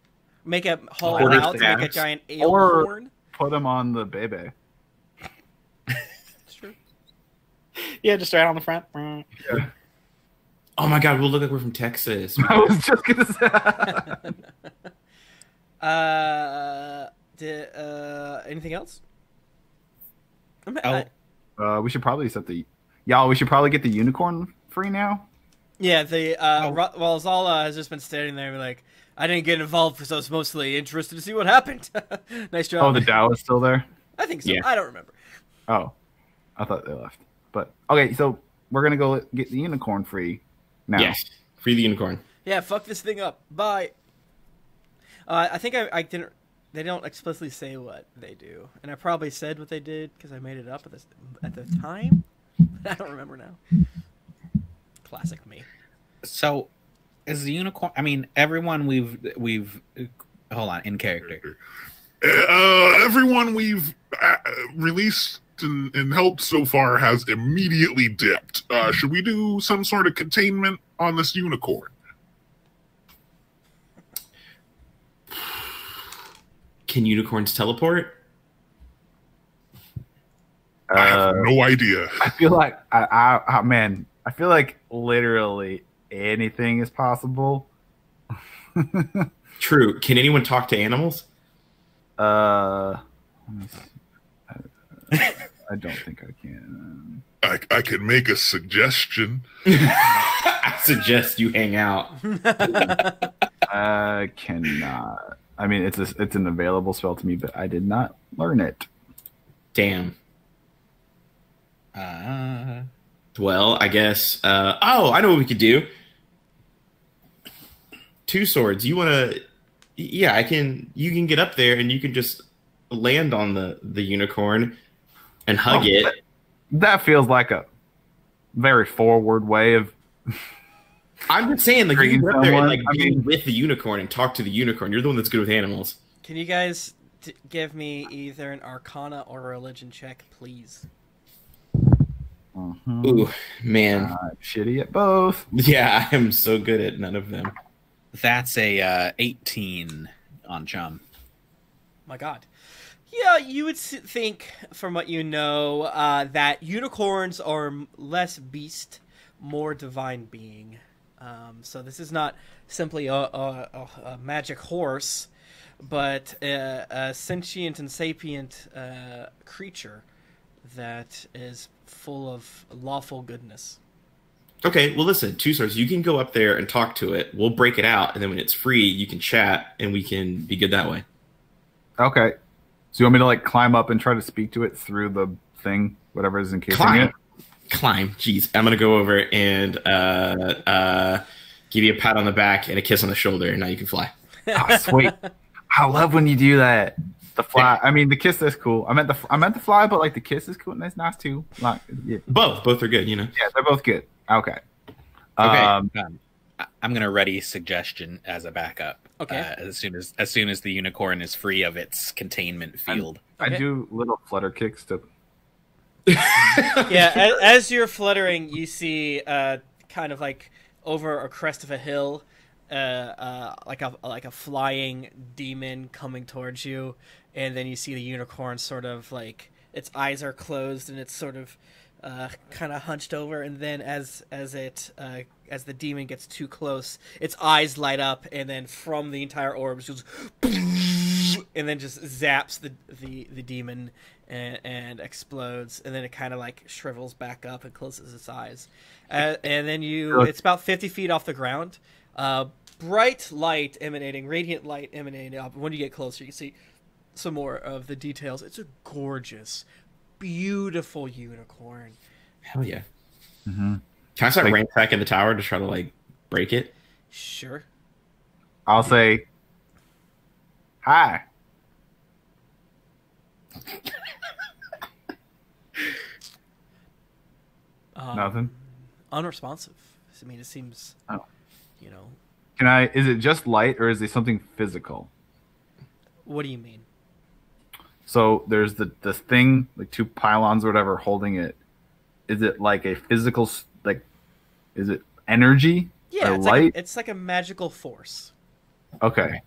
Make a hollow Quarter out to make a giant ale Or- horn. put them on the baby. That's true. Yeah, just right on the front. Oh my god, we'll look like we're from Texas. I was just gonna say. Uh, did, uh, anything else? I'm- Oh. I- uh, we should probably set the y'all. We should probably get the unicorn free now. yeah, the uh, Oh. Ro- well, Zala has just been standing there, and be like, I didn't get involved because I was mostly interested to see what happened. nice job. Oh, the Dao is still there. I think so. Yeah. I don't remember. Oh, I thought they left. But okay, so we're gonna go get the unicorn free now. Yes. Free the unicorn. Yeah, fuck this thing up. Bye. Uh, I think I, I didn't. They don't explicitly say what they do, and I probably said what they did because I made it up at this at the time. I don't remember now. Classic me. So, is the unicorn? I mean, everyone we've we've hold on in character. Uh, everyone we've uh, released and, and helped so far has immediately dipped. Uh, should we do some sort of containment on this unicorn? Can unicorns teleport? I have Uh, no idea. I feel like I, I, I man, I feel like literally anything is possible. True. Can anyone talk to animals? Uh, let me see. I, I don't think I can. I, I can make a suggestion. I suggest you hang out. I cannot. I mean, it's a, it's an available spell to me, but I did not learn it. Damn. Uh, Well, I guess. Uh, oh, I know what we could do. Two swords. You want to? Yeah, I can. You can get up there and you can just land on the the unicorn and hug Oh, it. That feels like a very forward way of I'm just saying, like you Treating can go up there and someone, like I mean- with the unicorn and talk to the unicorn. You're the one that's good with animals. Can you guys t- give me either an Arcana or a Religion check, please? Mhm. Ooh, man. I'm shitty at both. Yeah, I'm so good at none of them. That's a uh, 18 on Chum. My God. Yeah, you would think, from what you know, uh, that unicorns are less beast, more divine being. Um, so this is not simply a, a, a, magic horse, but a, a sentient and sapient uh, creature that is full of lawful goodness. Okay, well, listen, Two Swords. You can go up there and talk to it. We'll break it out, and then when it's free, you can chat, and we can be good that way. Okay. So you want me to like climb up and try to speak to it through the thing, whatever is encasing Climb, it? climb. Jeez, I'm gonna go over and uh, uh, give you a pat on the back and a kiss on the shoulder, and now you can fly. Oh, sweet. I love when you do that. The fly. I mean, the kiss is cool. I meant the I meant the fly, but like the kiss is cool and it's nice too. Like, yeah, Both, both are good. You know. yeah, they're both good. Okay. Okay, Um, um, I- I'm gonna ready suggestion as a backup. Okay. uh, as soon as as soon as the unicorn is free of its containment field. I Okay. do little flutter kicks to. yeah, as, as you're fluttering, you see uh, kind of like over a crest of a hill, uh, uh, like a like a flying demon coming towards you, and then you see the unicorn sort of like its eyes are closed and it's sort of uh, kind of hunched over, and then as as it uh, as the demon gets too close, its eyes light up, and then from the entire orb, goes and then just zaps the the, the demon and, and explodes, and then it kind of like shrivels back up and closes its eyes, uh, and then you it's about fifty feet off the ground. Uh, bright light emanating, radiant light emanating up. When you get closer, you can see some more of the details. It's a gorgeous, beautiful unicorn. Hell yeah. Mhm. Can I start Like- ransacking the tower to try to like break it? Sure. I'll say, hi. Um, Nothing. Unresponsive. I mean, it seems. Oh. You know, Can I? Is it just light or is it something physical? what do you mean? So there's the the thing, like two pylons or whatever, holding it. Is it like a physical, like, is it energy Yeah, or it's light? like a, it's like a magical force. okay.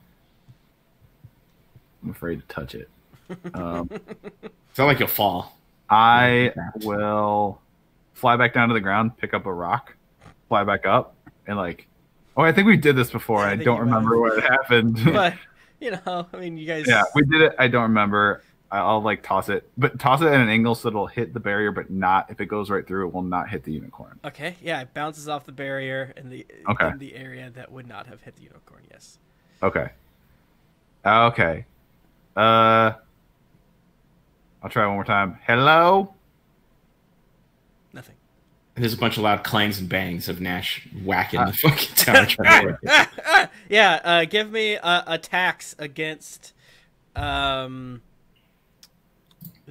I'm afraid to touch it. Um, Sound like you'll fall. I will fly back down to the ground, pick up a rock, fly back up, and like, oh, I think we did this before. I I, don't you might remember what happened. But you know, I mean, you guys. yeah, we did it. I don't remember. I- I'll like toss it, but toss it at an angle so it'll hit the barrier, but not if it goes right through. It will not hit the unicorn. Okay. Yeah, it bounces off the barrier in the Okay. in the area that would not have hit the unicorn. Yes. Okay. Okay. Uh, I'll try one more time. Hello. Nothing. There's a bunch of loud clangs and bangs of Gnash whacking Uh, the fucking tower. to break it. yeah. Uh, give me uh, attacks against um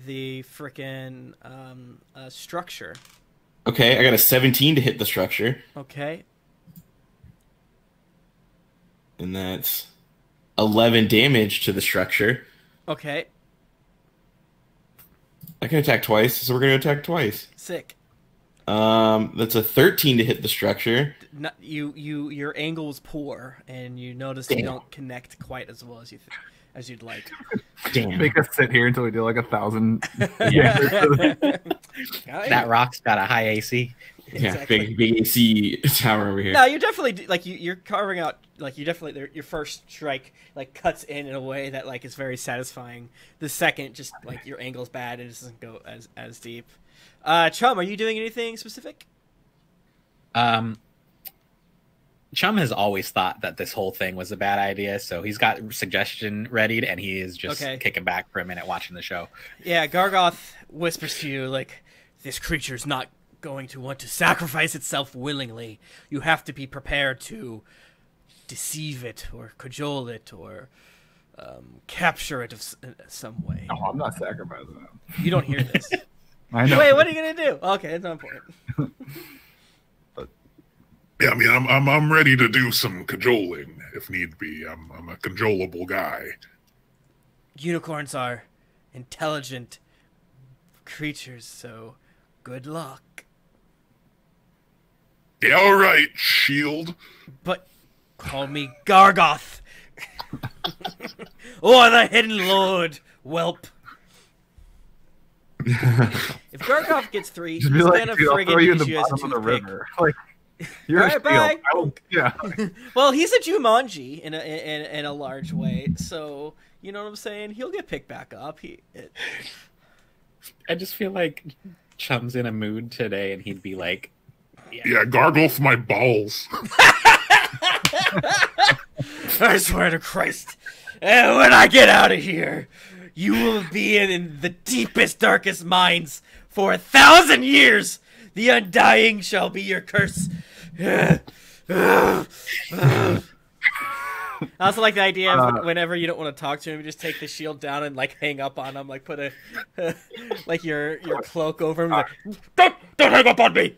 the frickin' um uh, structure. Okay, I got a 17 to hit the structure, Okay. and that's 11 damage to the structure. Okay. I can attack twice, so we're gonna attack twice. Sick. Um, that's a 13 to hit the structure. Not, you you your angle was poor, and you notice you don't connect quite as well as you th- as you'd like. Damn. Make us sit here until we do like a thousand. That rock's got a high AC. Yeah, Exactly. big big AC tower over here. No, you're definitely like you, you're carving out like you definitely your first strike like cuts in in a way that like is very satisfying. The second, just like your angle's bad and it doesn't go as as deep. Uh, Chum, are you doing anything specific? Um, Chum has always thought that this whole thing was a bad idea, so he's got suggestion readied, and he is just Okay. kicking back for a minute watching the show. Yeah, Gargauth whispers to you like, "This creature's not going to want to sacrifice itself willingly. You have to be prepared to deceive it or cajole it or." Um, capture it of s- in some way. No, I'm not sacrificing them. You don't hear this. I know. Wait, what are you gonna do? Okay, it's not important. Yeah, I mean, I'm I'm I'm ready to do some cajoling if need be. I'm I'm a cajolable guy. Unicorns are intelligent creatures, so good luck. Yeah, all right, Shield. But call me Gargauth. or the Hidden Lord, whelp. if Gargauth gets three, Just he's be like, gonna dude, I'll friggin' throw you in the as a bottom of the river. Like, you're a Bye, shield. I don't- oh, yeah. Well, he's a Jumanji in a in, in a large way, so you know what I'm saying. He'll get picked back up. He it, I just feel like Chum's in a mood today, and he'd be like, Yeah, gargle for my balls. I swear to Christ, and when I get out of here, you will be in, in the deepest, darkest mines for a thousand years. The undying shall be your curse. I also like the idea of Uh, whenever you don't want to talk to him, you just take the shield down and like hang up on him, like put a like your your cloak over him. Like, don't don't hang up on me.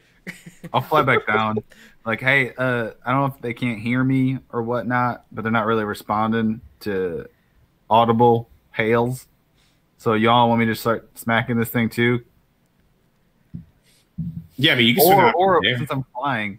I'll fly back down. Like, hey, uh, I don't know if they can't hear me or whatnot, but they're not really responding to audible hails. So y'all want me to start smacking this thing too? Yeah, but you can swing Or, or since I'm flying,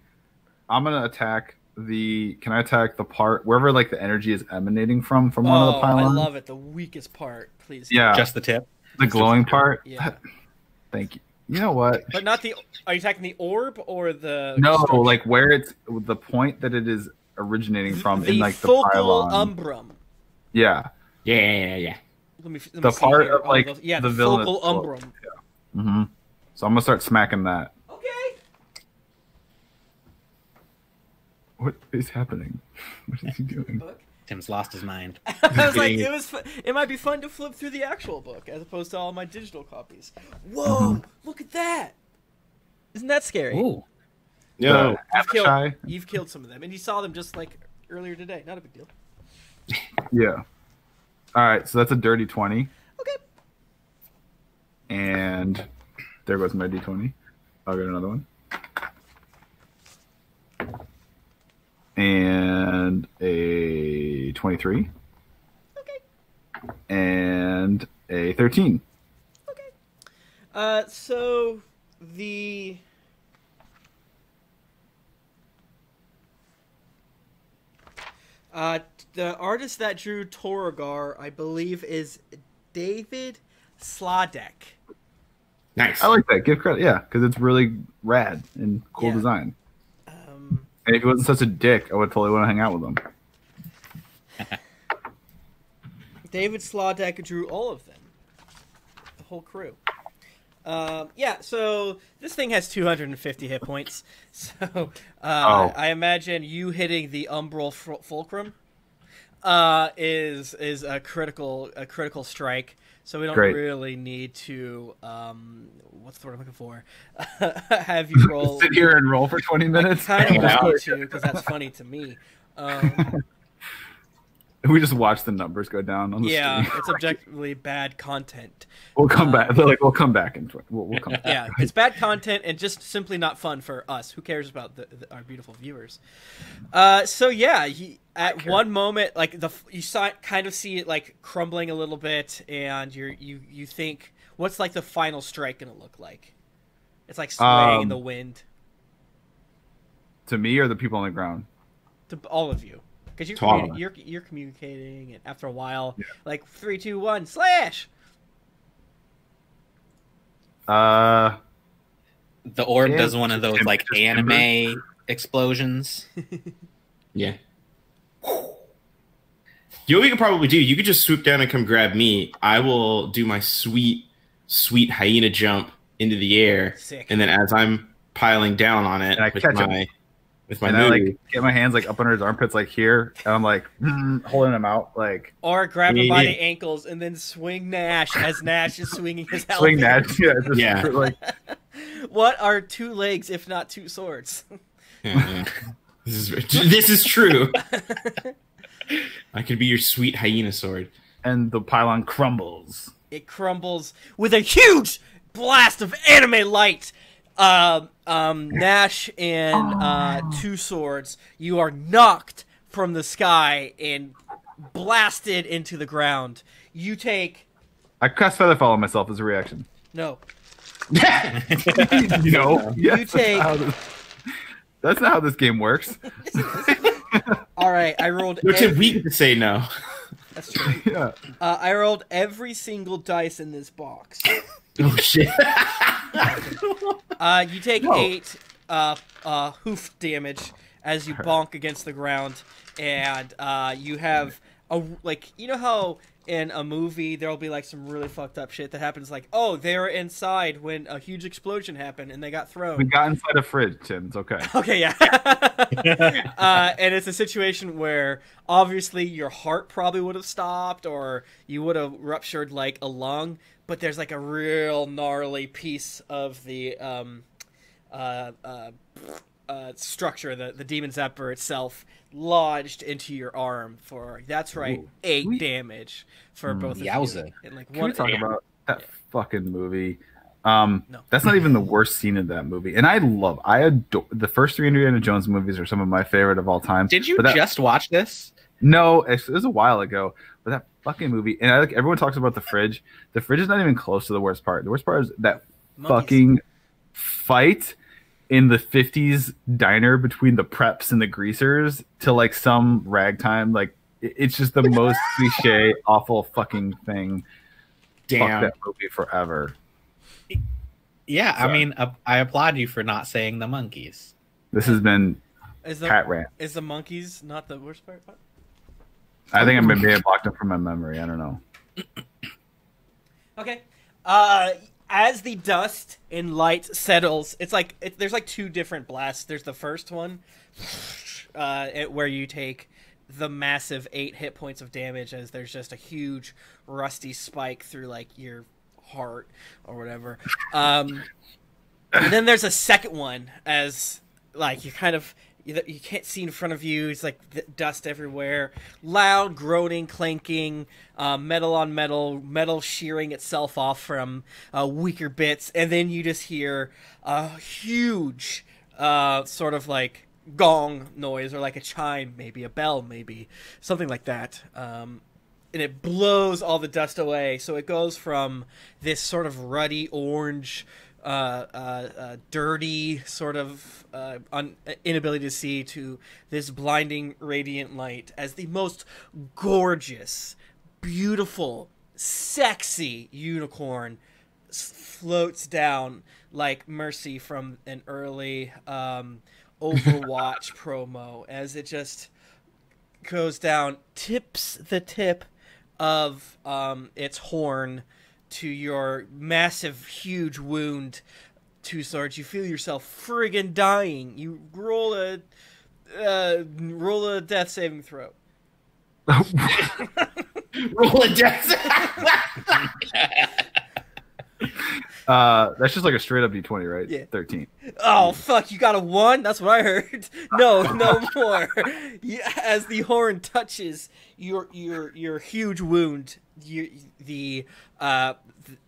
I'm gonna attack the. Can I attack the part wherever like the energy is emanating from from one of the Oh, I love it. The weakest part, please. yeah, just the tip. the glowing part. Yeah. Thank you. You know what? But not the. Are you attacking the orb or the? No, structure? like where it's the point that it is originating from the in like the focal pylon. umbrum. yeah. Yeah, yeah, yeah, yeah. Let me, let me The part here. of, Oh, like, the- yeah, the the, villain focal itself. umbrum. hmm So I'm gonna start smacking that. What is happening? What is he doing? Tim's lost his mind. I was like, it was. Fu- it might be fun to flip through the actual book as opposed to all my digital copies. Whoa! Mm-hmm. Look at that! Isn't that scary? Ooh, No, The You've killed, you've killed some of them, and you saw them just like earlier today. Not a big deal. Yeah. All right, so that's a dirty twenty, Okay. and there goes my d20. I'll get another one, and a twenty-three, Okay. and a thirteen. Okay. Uh, so the uh the artist that drew Torgar, I believe, is David Sladek. nice. I like that. Give credit, yeah, because it's really rad and cool Yeah. design. And if he wasn't such a dick, I would totally want to hang out with him. David Slodek drew all of them, the whole crew. Um, yeah, so this thing has 250 hit points. So uh, Oh. I imagine you hitting the umbral ful- fulcrum uh, is is a critical a critical strike. So we don't Great. really need to um, what's the word I'm looking for? have you roll. Sit here and roll for twenty minutes. Kind of Hang out. want to because that's funny to me. Um, We just watch the numbers go down on the screen. yeah, screen. it's objectively bad content. We'll come back. They're like, we'll come back and we'll, we'll come. Back. yeah, it's bad content and just simply not fun for us. Who cares about the, the, our beautiful viewers? Uh, so yeah, he, at one moment, like the you saw it, kind of see it like crumbling a little bit, and you're you you think, what's like the final strike gonna look like? It's like swaying in Um, the wind To me or the people on the ground. to all of you because you To all of communi- us. you're you're communicating, and after a while, Yeah. like three, two, one, slash. Uh, the orb Yeah, does one of those like just anime explosions. Yeah. You know what you could probably do? You could just swoop down and come grab me. I will do my sweet, sweet hyena jump into the air, Sick. and then as I'm piling down on it And I with catch him. My my and I like get my hands like up under his armpits, like here, and I'm like mm, holding him out, like Or grab him by the ankles and then swing Gnash as Gnash is swinging his helmet. swing Gnash, Yeah, just, Yeah. Like What are two legs if not two swords? Yeah, yeah. this is this is true. I could be your sweet hyena sword. and the pylon crumbles. It crumbles with a huge blast of anime light um, um, Gnash and uh, Two Swords, you are knocked from the sky and blasted into the ground. You take I cast Featherfall on myself as a reaction. no. no. know, yes, You take- That's, how this, that's not how this game works. All right, I rolled. You're too weak to say no. That's true. yeah. Uh, I rolled every single dice in this box. Oh shit! Uh, you take Whoa. eight uh, uh, hoof damage as you bonk against the ground, and uh, you have a like you know how in a movie there'll be like some really fucked up shit that happens like oh they were inside when a huge explosion happened and they got thrown We thrown. got inside a fridge, Tim. It's okay. Okay, yeah. uh, and it's a situation where obviously your heart probably would have stopped or you would have ruptured like a lung, but there's like a real gnarly piece of the um, uh, uh, uh, structure, the, the demon zapper itself, lodged into your arm for that's right, Ooh. eight Sweet. damage for Mm. both of you. And like Can one, we talk yeah. about that fucking movie? Um, No. that's not even the worst scene in that movie. And I love, I adore the first three Indiana Jones movies are some of my favorite of all time. Did you that- just watch this? No, it was a while ago. But that fucking movie, and I like everyone talks about the fridge. The fridge is not even close to the worst part. The worst part is that Monkeys. fucking fight in the 50s diner between the preps and the greasers to like some ragtime like it's just the most cliche awful fucking thing fuck Damn. that movie forever Yeah, I mean, uh, I applaud you for not saying the monkeys. this has been Is the cat rant is the monkeys not the worst part? i think i'm gonna be blocked up from my memory i don't know Okay. Uh, as the dust and light settles, it's like it, there's like two different blasts. There's the first one, uh, it, where you take the massive eight hit points of damage as there's just a huge rusty spike through like your heart or whatever. Um, and then there's a second one as like you kind of you, you can't see in front of you. It's like dust everywhere, loud groaning, clanking, uh, metal on metal, metal shearing itself off from uh, weaker bits, and then you just hear a huge uh, sort of like gong noise or like a chime, maybe a bell, maybe something like that. Um, and it blows all the dust away. So it goes from this sort of ruddy orange, uh, uh, uh, dirty sort of uh, un- inability to see to this blinding radiant light as the most gorgeous, beautiful, sexy unicorn s- floats down like Mercy from an early um, Overwatch promo as it just goes down, tips the tip of um, its horn to your massive, huge wound. Two swords. You feel yourself friggin' dying. You roll a uh, roll a death saving throw. Roll a death. uh that's just like a straight up d20 right Yeah. 13 Oh fuck! You got a one. That's what I heard. No, no more. You, as the horn touches your your your huge wound, you, the uh,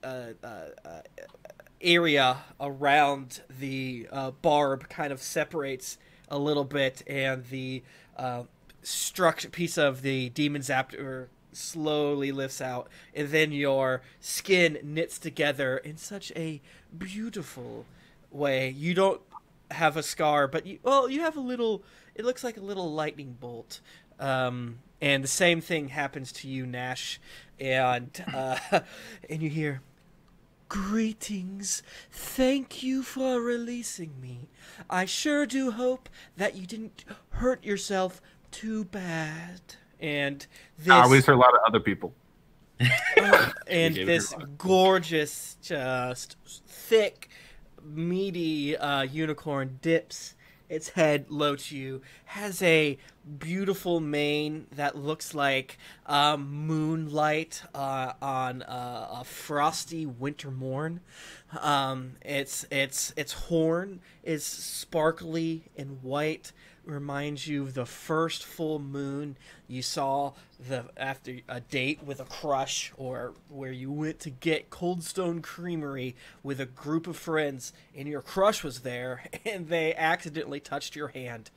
uh, uh, uh, area around the uh, barb kind of separates a little bit, and the uh, structure piece of the demon zaptor slowly lifts out, and then your skin knits together in such a beautiful way. You don't have a scar, but you well, you have a little. It looks like a little lightning bolt. Um, and the same thing happens to you, Gnash, and uh, and you hear, "Greetings, thank you for releasing me. I sure do hope that you didn't hurt yourself too bad." And this we hurt a lot of other people. uh, and this gorgeous, just thick, meaty uh, unicorn dips its head low to you, has a beautiful mane that looks like um, moonlight uh, on uh, a frosty winter morn. Um, its its its horn is sparkly and white, reminds you of the first full moon you saw the after a date with a crush or where you went to get Coldstone Creamery with a group of friends and your crush was there and they accidentally touched your hand.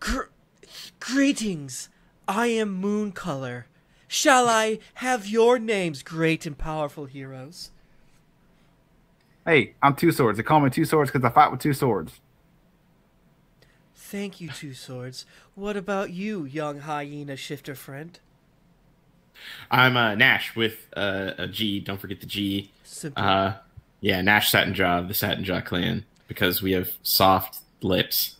Gr- greetings. I am Moon Color. Shall I have your names, great and powerful heroes? Hey, I'm Two Swords. They call me Two Swords because I fight with two swords. Thank you, Two Swords. What about you, young hyena shifter friend? I'm uh, Gnash with uh, a G. Don't forget the G. Simple. Uh, yeah, Gnash Satin Jaw, the Satin Jaw clan, because we have soft lips.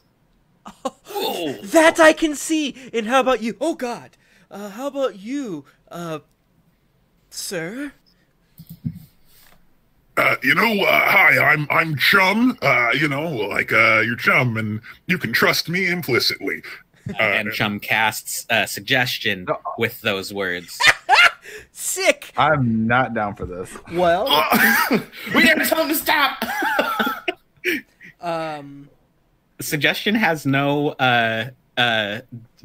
Oh, that I can see. And how about you? Oh God. Uh, how about you, uh, sir? Uh, you know, uh, hi, I'm I'm Chum. Uh, you know, like uh, your chum, and you can trust me implicitly. Uh, and Chum casts uh, suggestion with those words. Sick. I'm not down for this. Well, we never told him to stop. um, suggestion has no uh, uh,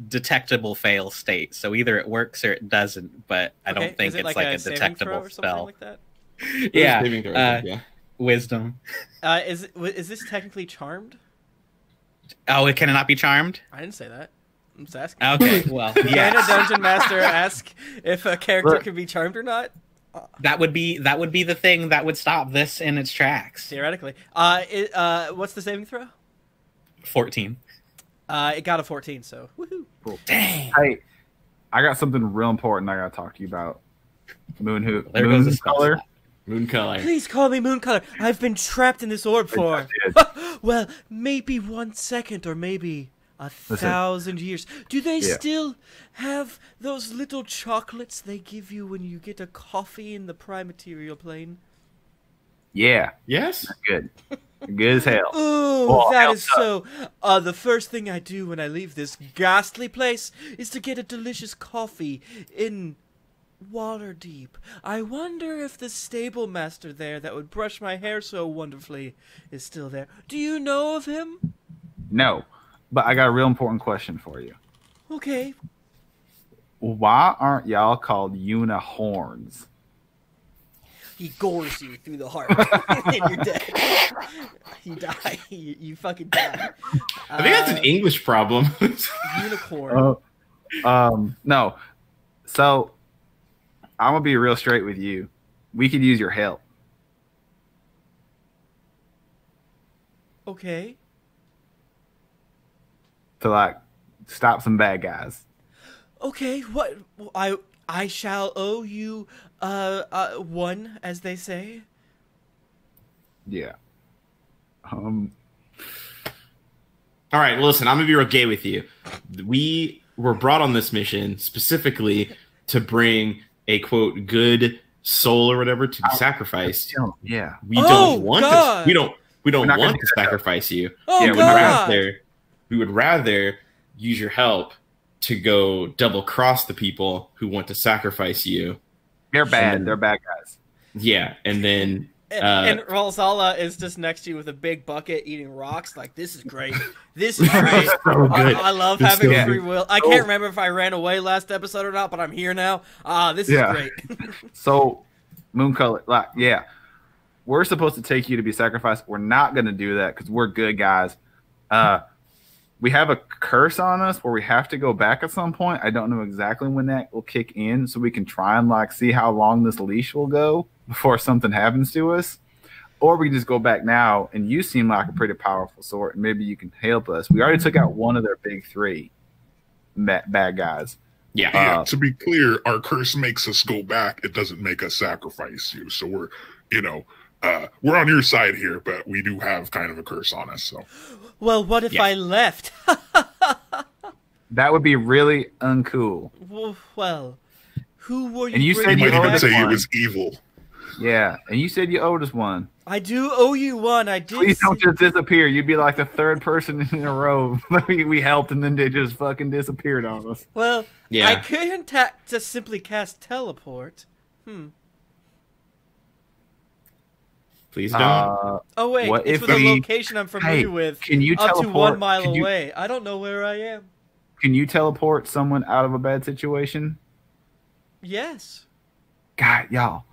detectable fail state, so either it works or it doesn't. But I okay, don't think it it's like, like, a, a, detectable or something spell. like that. Yeah, Saving throw, uh, yeah. wisdom. Uh, is it- is this technically charmed? Oh, it can it not be charmed? I didn't say that. I'm just asking. Okay, well, Can a dungeon master ask if a character Look. can be charmed or not? that would be that would be the thing that would stop this in its tracks. Theoretically. Uh, it, uh, what's the saving throw? Fourteen. Uh, it got a 14, so woohoo. Dang. Hey, I got something real important I got to talk to you about. Moon who There moon goes the spell color. slot. Moon color. Please call me moon color. I've been trapped in this orb for, well, maybe one second or maybe a thousand years. Do they Yeah. still have those little chocolates they give you when you get a coffee in the prime material plane? Yeah, Yes. good, good as hell. Ooh, Oh, that hell is so. Uh, the first thing I do when I leave this ghastly place is to get a delicious coffee in Waterdeep. I wonder if the stable master there that would brush my hair so wonderfully is still there. Do you know of him? No, but I got a real important question for you. Okay. Why aren't y'all called unicorns? He gores you through the heart, and you're dead. You die. You, you fucking die. I think that's Uh, an English problem. unicorn. Uh, um, no. So I'm gonna be real straight with you. We could use your help. okay. to like stop some bad guys. Okay, what I I shall owe you uh, uh one, as they say. Yeah. Um. All right, listen, I'm gonna be real gay with you. We were brought on this mission specifically to bring a quote good soul or whatever to be sacrificed. Yeah. We Oh, don't want God. to. We don't. We don't We're not gonna want to sacrifice you. Oh Yeah, we would God! rather. We would rather use your help to go double cross the people who want to sacrifice you. They're bad. Human. They're bad guys. Yeah, and then And, Uh, and Ralzala is just next to you with a big bucket eating rocks. Like this is great. This is great. so I, good. I love It's having so free good. will. I can't remember if I ran away last episode or not, but I'm here now. Ah, this is Yeah. great. So, moon color, like, yeah, we're supposed to take you to be sacrificed. We're not going to do that because we're good guys. Uh, we have a curse on us where we have to go back at some point. I don't know exactly when that will kick in, so we can try and like see how long this leash will go before something happens to us. Or we can just go back now, and you seem like a pretty powerful sword, and maybe you can help us. We already took out one of their big three bad, bad guys. yeah, Yeah, Uh, to be clear, our curse makes us go back. It doesn't make us sacrifice you. So we're, you know, uh, we're on your side here, but we do have kind of a curse on us. So well, what if Yeah. I left? That would be really uncool. well, who were you? And you you said you might owed even say it was evil. Yeah, and you said you owed us one. I do owe you one. I did. Please don't just disappear. You'd be like the third person in a row. we, we helped, and then they just fucking disappeared on us. Well, Yeah. I couldn't ta- just simply cast teleport. Hmm. Please don't. Uh, Oh wait, What it's if with a location I'm familiar Hey, with, can you up to teleport? one mile you- away. I don't know where I am. Can you teleport someone out of a bad situation? Yes. God, y'all,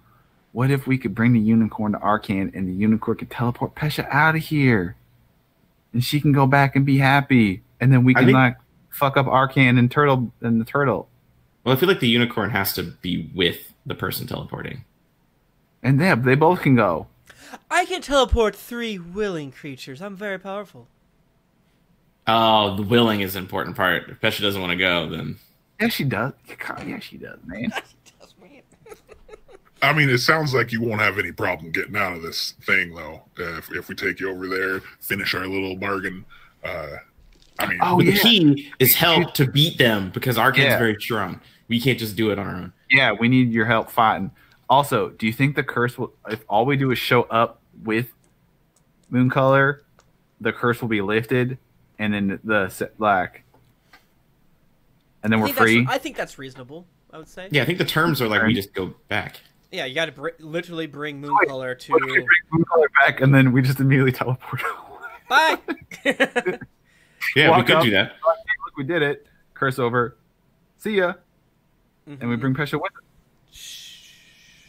what if we could bring the unicorn to Arkhan and the unicorn could teleport Pesha out of here? And she can go back and be happy. And then we can think- like fuck up Arkhan and Turtle and the turtle. well, I feel like the unicorn has to be with the person teleporting. And them, they both can go. I can teleport three willing creatures. I'm very powerful. Oh, the willing is an important part. If Pesha doesn't want to go, then Yeah, she does. Yeah, she does, man. I mean, it sounds like you won't have any problem getting out of this thing, though. Uh, if, if we take you over there, finish our little bargain. Uh, I mean, Oh, but yeah. the key is help to beat them because Arkhan's Yeah. very strong. We can't just do it on our own. Yeah, we need your help fighting. Also, do you think the curse will, if all we do is show up with moon color, the curse will be lifted and then the set black, and then I we're free? I think that's reasonable. I would say. Yeah, I think the terms are like we just go back. Yeah, you got to br- literally bring moon color to. What if we bring moon color back and then we just immediately teleport? Bye. Yeah, Walk we could up. do that. Look, we did it. Curse over. See ya. And we bring Pesha with us.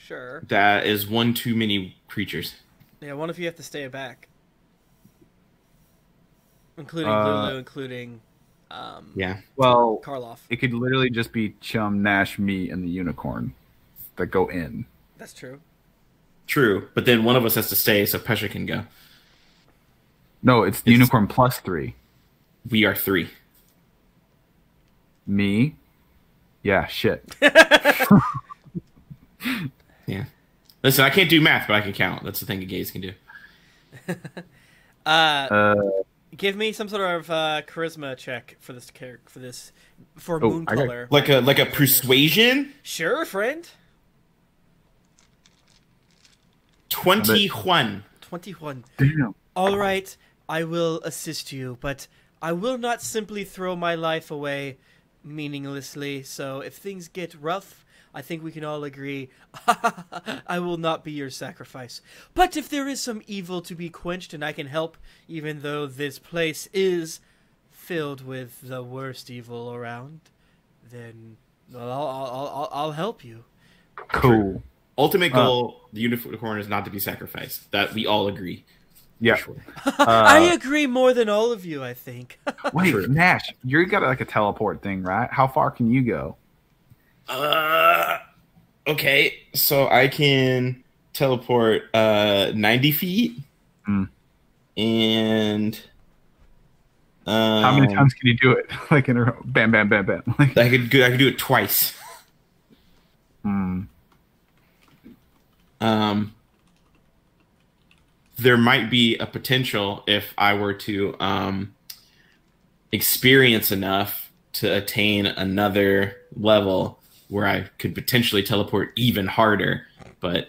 Sure. That is one too many creatures. Yeah, one of you have to stay back, including Uh, Lulu, including um, Yeah. Well, Karloff. it could literally just be Chum, Gnash, me, and the unicorn that go in. That's true. True, but then one of us has to stay so Pesha can go. No, it's It's- unicorn plus three. We are three. Me. Yeah, shit. Yeah. Listen, I can't do math, but I can count. That's the thing a gays can do. Uh, Uh, give me some sort of uh, charisma check for this character for this for Oh, moon I got- color. Like a like a persuasion. Sure, friend. Twenty one. Twenty-one. damn. All right, I will assist you, but I will not simply throw my life away meaninglessly. So if things get rough, I think we can all agree I will not be your sacrifice. But if there is some evil to be quenched and I can help, even though this place is filled with the worst evil around, then I'll, I'll, I'll, I'll help you. Cool. Ultimate Uh, goal: the unicorn is not to be sacrificed. That we all agree. Yeah. Sure. I agree more than all of you, I think. Wait, True. Gnash, you got like a teleport thing, right? How far can you go? Uh, okay, so I can teleport uh ninety feet, Hmm. and um, How many times can you do it? like in a row? Bam, bam, bam, bam. Like, I could do, I could do it twice. hmm. Um, there might be a potential if I were to um, experience enough to attain another level where I could potentially teleport even harder, but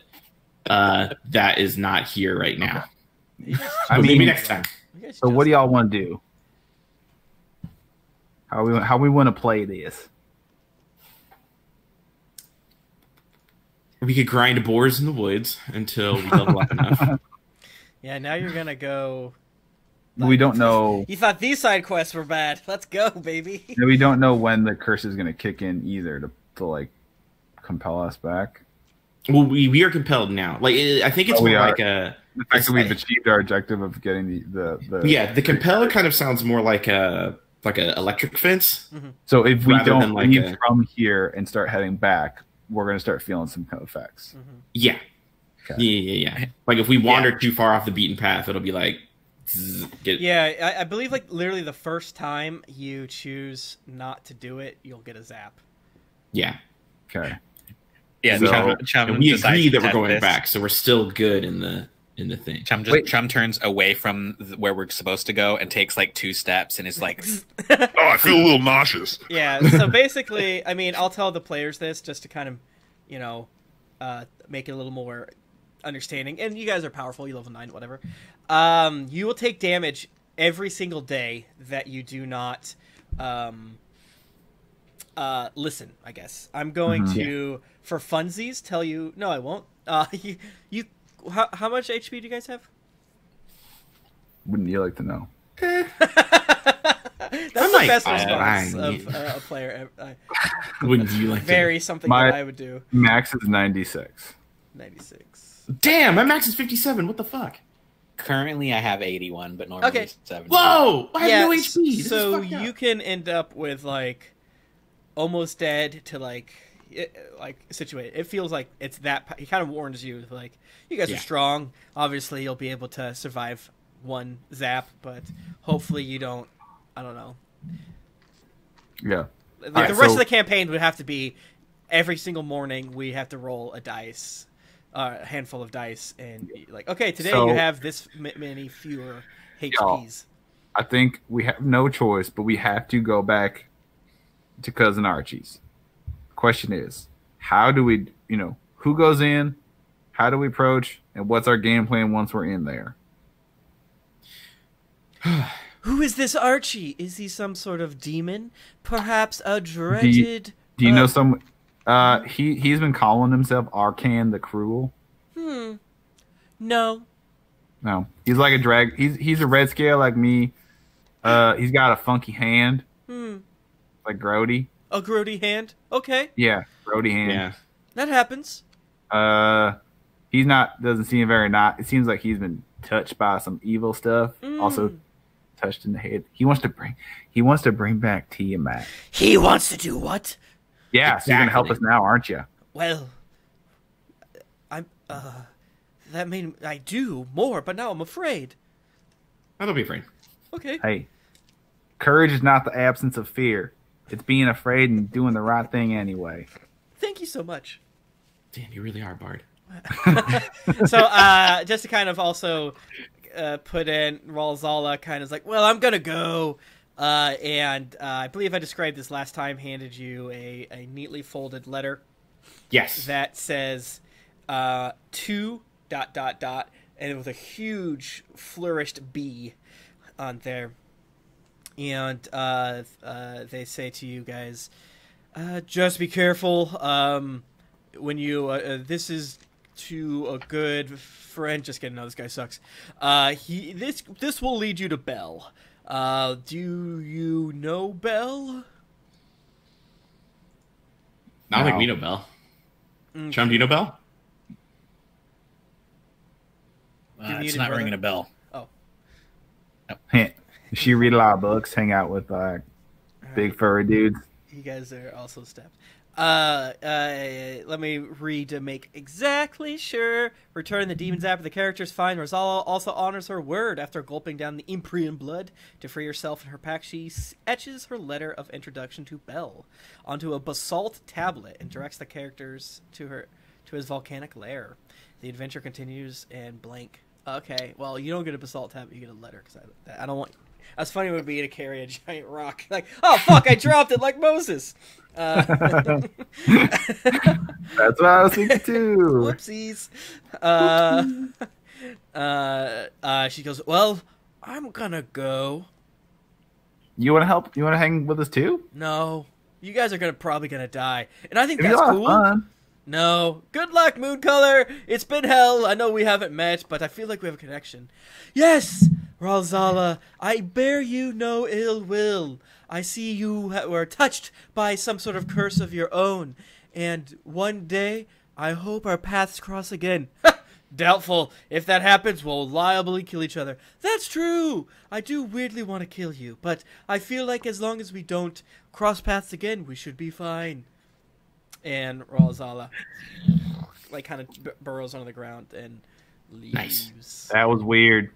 uh, that is not here right now. I But maybe next time. So what do y'all want to do? How we how we want to play this? We could grind boars in the woods until we level up enough. Yeah, now you're gonna go. we don't know. You thought these side quests were bad. Let's go, baby. We don't know when the curse is going to kick in either to to like compel us back. Well, we, we are compelled now. Like I think it's Oh, more like a The fact that we've like- achieved our objective of getting the the, the yeah. The compel kind of sounds more like a like an electric fence. Mm-hmm. So if we don't than like leave a- from here and start heading back, we're going to start feeling some kind of effects. Mm-hmm. Yeah. Okay. Yeah, yeah, yeah. Like if we wander too far off the beaten path, it'll be like zzz, Yeah, I, I believe like literally the first time you choose not to do it, you'll get a zap. yeah. Okay. Yeah, So- Chum, Chum And we agree that we're going this. back, so we're still good in the in the thing. Chum just Wait. Chum turns away from th- where we're supposed to go and takes like two steps and is like, oh, I feel a little nauseous. Yeah, so basically, I mean, I'll tell the players this just to kind of, you know, uh, make it a little more understanding. And you guys are powerful, you level 9, whatever. Um, you will take damage every single day that you do not um, uh, listen, I guess. I'm going Mhm. to, for funsies, tell you, no, I won't. Uh, you, you how, how much HP do you guys have? Wouldn't you like to know? That's I'm the like, best response I- of uh, a player. I, Wouldn't you like to? very something My- that I would do. Max is 96. 96. Damn, my max is 57. What the fuck? Currently, I have 81, but normally Okay. 70. Whoa! I have yeah, no HP. This so is fucked up. you can end up with like almost dead to like it, like situated. It feels like it's that. He kind of warns you like you guys Yeah. are strong. Obviously, you'll be able to survive one zap, but hopefully you don't. I don't know. Yeah. The, Alright, the rest so- of the campaign would have to be every single morning we have to roll a dice, uh, a handful of dice, and like, okay, today So- you have this m- many fewer HPs. I think we have no choice, but we have to go back to Cousin Archie's. Question is, how do we, you know, who goes in? How do we approach? And what's our game plan once we're in there? Who is this Archie? Is he some sort of demon? Perhaps a dreaded. Do you uh, know some? Uh, he he's been calling himself Arkhan the Cruel. Hmm. No. No, he's like a drag. He's he's a red scale like me. Uh, he's got a funky hand Hmm. like Grody. A grody hand. Okay, Yeah, Grody hand. Yeah. that happens. Uh, he's not doesn't seem very not. It seems like he's been touched by some evil stuff. Mm. Also touched in the head. He wants to bring he wants to bring back Tiamat. He wants to do what? Yeah, so you're gonna help us now, aren't you? Well, I'm. Uh, that mean I do more, but now I'm afraid. I don't be afraid. Okay. Hey, courage is not the absence of fear. It's being afraid and doing the right thing anyway. Thank you so much. Damn, you really are Bard. so uh, just to kind of also uh, put in Ralzala kind of like, well, I'm gonna go, uh, and uh, I believe I described this last time. Handed you a, a neatly folded letter Yes. that says uh, two dot dot dot, and with a huge flourished B on there. And uh, uh, they say to you guys, uh, just be careful. Um, when you uh, uh, this is to a good friend. Just kidding. No, this guy sucks. Uh, he this this will lead you to Bel. Uh, do you know Bel? Not like No. we know Bel. Mm. Chum, do you know Bel? Uh, it's not brother. ringing a bell. Heh. She read a lot of books, hang out with like big furry dudes. You guys are also stepped. Uh, uh, let me read to make exactly sure. Return the demons after the character's fine. Rosala also honors her word after gulping down the Empyrean blood to free herself and her pack. She etches her letter of introduction to Bel onto a basalt tablet and directs the characters to her to his volcanic lair. The adventure continues and blank. Okay, well you don't get a basalt tablet, you get a letter because I, I don't want. As funny it would be to carry a giant rock. Like, oh fuck, I dropped it like Moses. Uh, That's what I was thinking too. Whoopsies. Uh, uh, uh, she goes, Well, I'm gonna go. You want to help? You want to hang with us too? No, you guys are gonna probably gonna die, and I think It'd that's cool. fun. No, good luck, Moon Color. It's been hell. I know we haven't met, but I feel like we have a connection. Yes, Ralzala, I bear you no ill will. I see you ha- were touched by some sort of curse of your own, and one day I hope our paths cross again. Doubtful. If that happens, we'll liably kill each other. That's true. I do weirdly want to kill you, but I feel like as long as we don't cross paths again, we should be fine and Ralzala like kind of b- burrows under the ground and leaves. Nice. That was weird.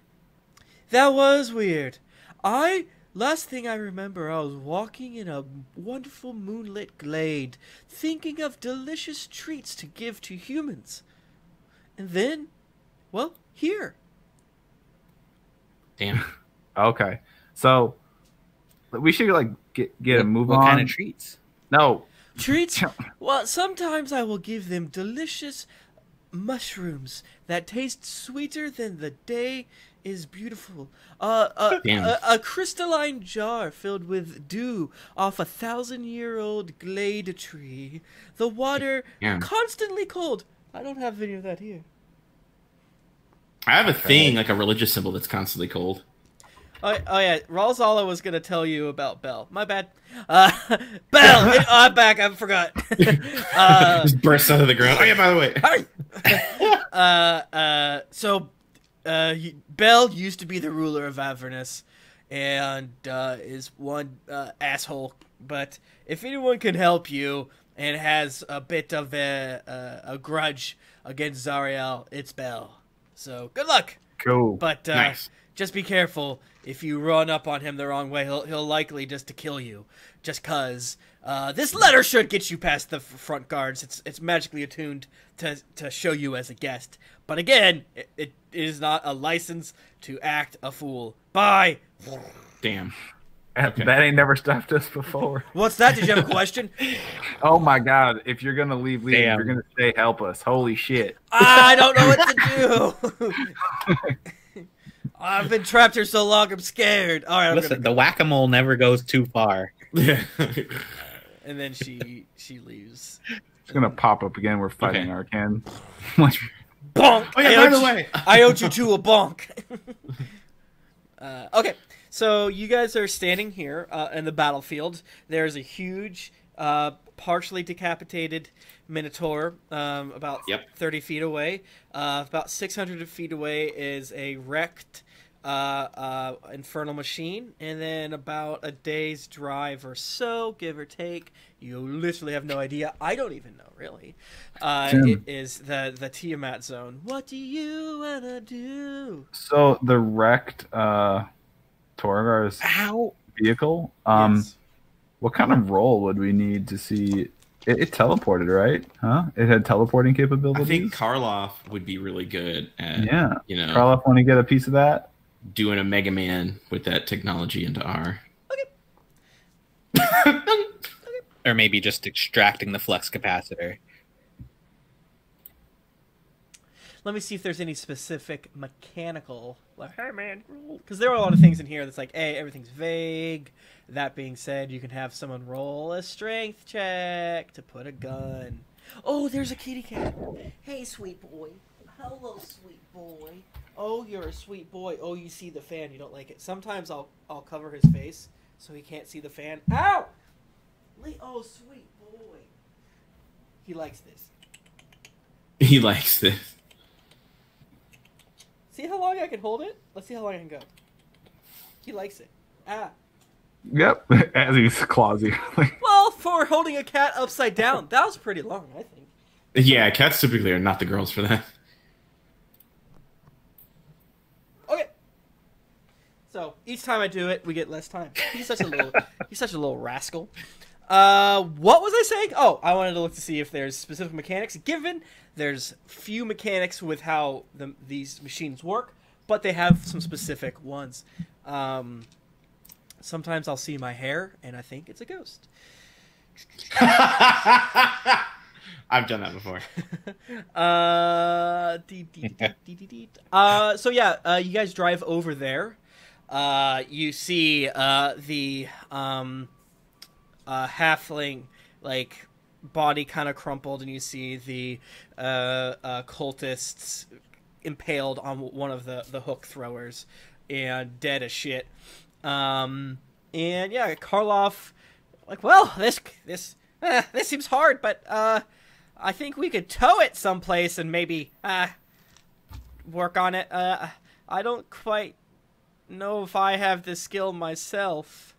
That was weird. I last thing I remember, I was walking in a wonderful moonlit glade, thinking of delicious treats to give to humans, and then, well, here. Damn. Okay, so we should like get get a move what on. kind of treats? no, Treats? Well, sometimes I will give them delicious mushrooms that taste sweeter than the day is beautiful. Uh, a, a, a crystalline jar filled with dew off a thousand year old glade tree. The water Yeah. constantly cold. I don't have any of that here. I have a thing like a religious symbol that's constantly cold. Oh, oh yeah, Ralzala was gonna tell you about Bel. My bad. Uh, Bel, it, oh, I'm back. I forgot. uh, Just bursts out of the ground. Oh yeah, by the way. Hi. uh, uh, so, uh, Bel used to be the ruler of Avernus, and uh, is one uh, asshole. But if anyone can help you and has a bit of a a, a grudge against Zariel, it's Bel. So good luck. Cool. But uh, Nice. just be careful. If you run up on him the wrong way, he'll he'll likely just to kill you. Just cause uh, this letter should get you past the front guards. It's it's magically attuned to to show you as a guest. But again, it, it is not a license to act a fool. Bye. Damn. That- That ain't never stopped us before. What's that? Did you have a question? Oh my god! If you're gonna leave, leave. If Damn. you're gonna stay, help us. Holy shit! I don't know what to do. I've been trapped here so long. I'm scared. All right, I'm Listen, gonna the whack a mole never goes too far. Yeah. and then she she leaves. It's gonna pop up again. We're fighting Okay. Arkhan. Bonk. oh yeah, by owed the way. I owed you two a bonk. uh, okay, so you guys are standing here uh, in the battlefield. There's a huge, uh, partially decapitated Minotaur, um, about Yep. 30 feet away. Uh, about 600 feet away is a wrecked uh, uh, infernal machine, and then about a day's drive or so, give or take. You literally have no idea. I don't even know, really. Uh, Tim. it is the the Tiamat zone. What do you wanna do? so the wrecked uh, Torgar's Ow! vehicle. Um, Yes. what kind of role would we need to see? It, it teleported, right? Huh? It had teleporting capabilities. I think Karloff would be really good at yeah. you know Karloff, want to get a piece of that? Doing a Mega Man with that technology into R. Okay. Or maybe just extracting the flux capacitor. Let me see if there's any specific mechanical. Like, hey man, because there are a lot of things in here that's like, hey, everything's vague. That being said, you can have someone roll a strength check to put a gun. Oh, there's a kitty cat. Hey, sweet boy. Hello, sweet boy. Oh, you're a sweet boy. Oh, you see the fan. You don't like it. Sometimes I'll I'll cover his face so he can't see the fan. Ow! Le- Oh, sweet boy. He likes this. He likes this. See how long I can hold it? Let's see how long I can go. He likes it. Ah. Yep. As he's clawsy. like, Well, for holding a cat upside down, that was pretty long, I think. Yeah, cats typically are not the girls for that. Okay. So each time I do it, we get less time. He's such a little, he's such a little rascal. Uh, what was I saying? Oh, I wanted to look to see if there's specific mechanics. Given there's few mechanics with how the, these machines work, but they have some specific ones. Um, sometimes I'll see my hair and I think it's a ghost. I've done that before. uh, dee, dee, dee, dee, dee, dee. uh, so yeah, uh, you guys drive over there. Uh, you see uh, the um, uh, halfling like body kind of crumpled, and you see the uh, uh, cultists impaled on one of the the hook throwers and dead as shit. Um, and yeah, Karloff, like, well, this this eh, this seems hard, but I think we could tow it someplace and maybe work on it. I don't quite know if I have the skill myself.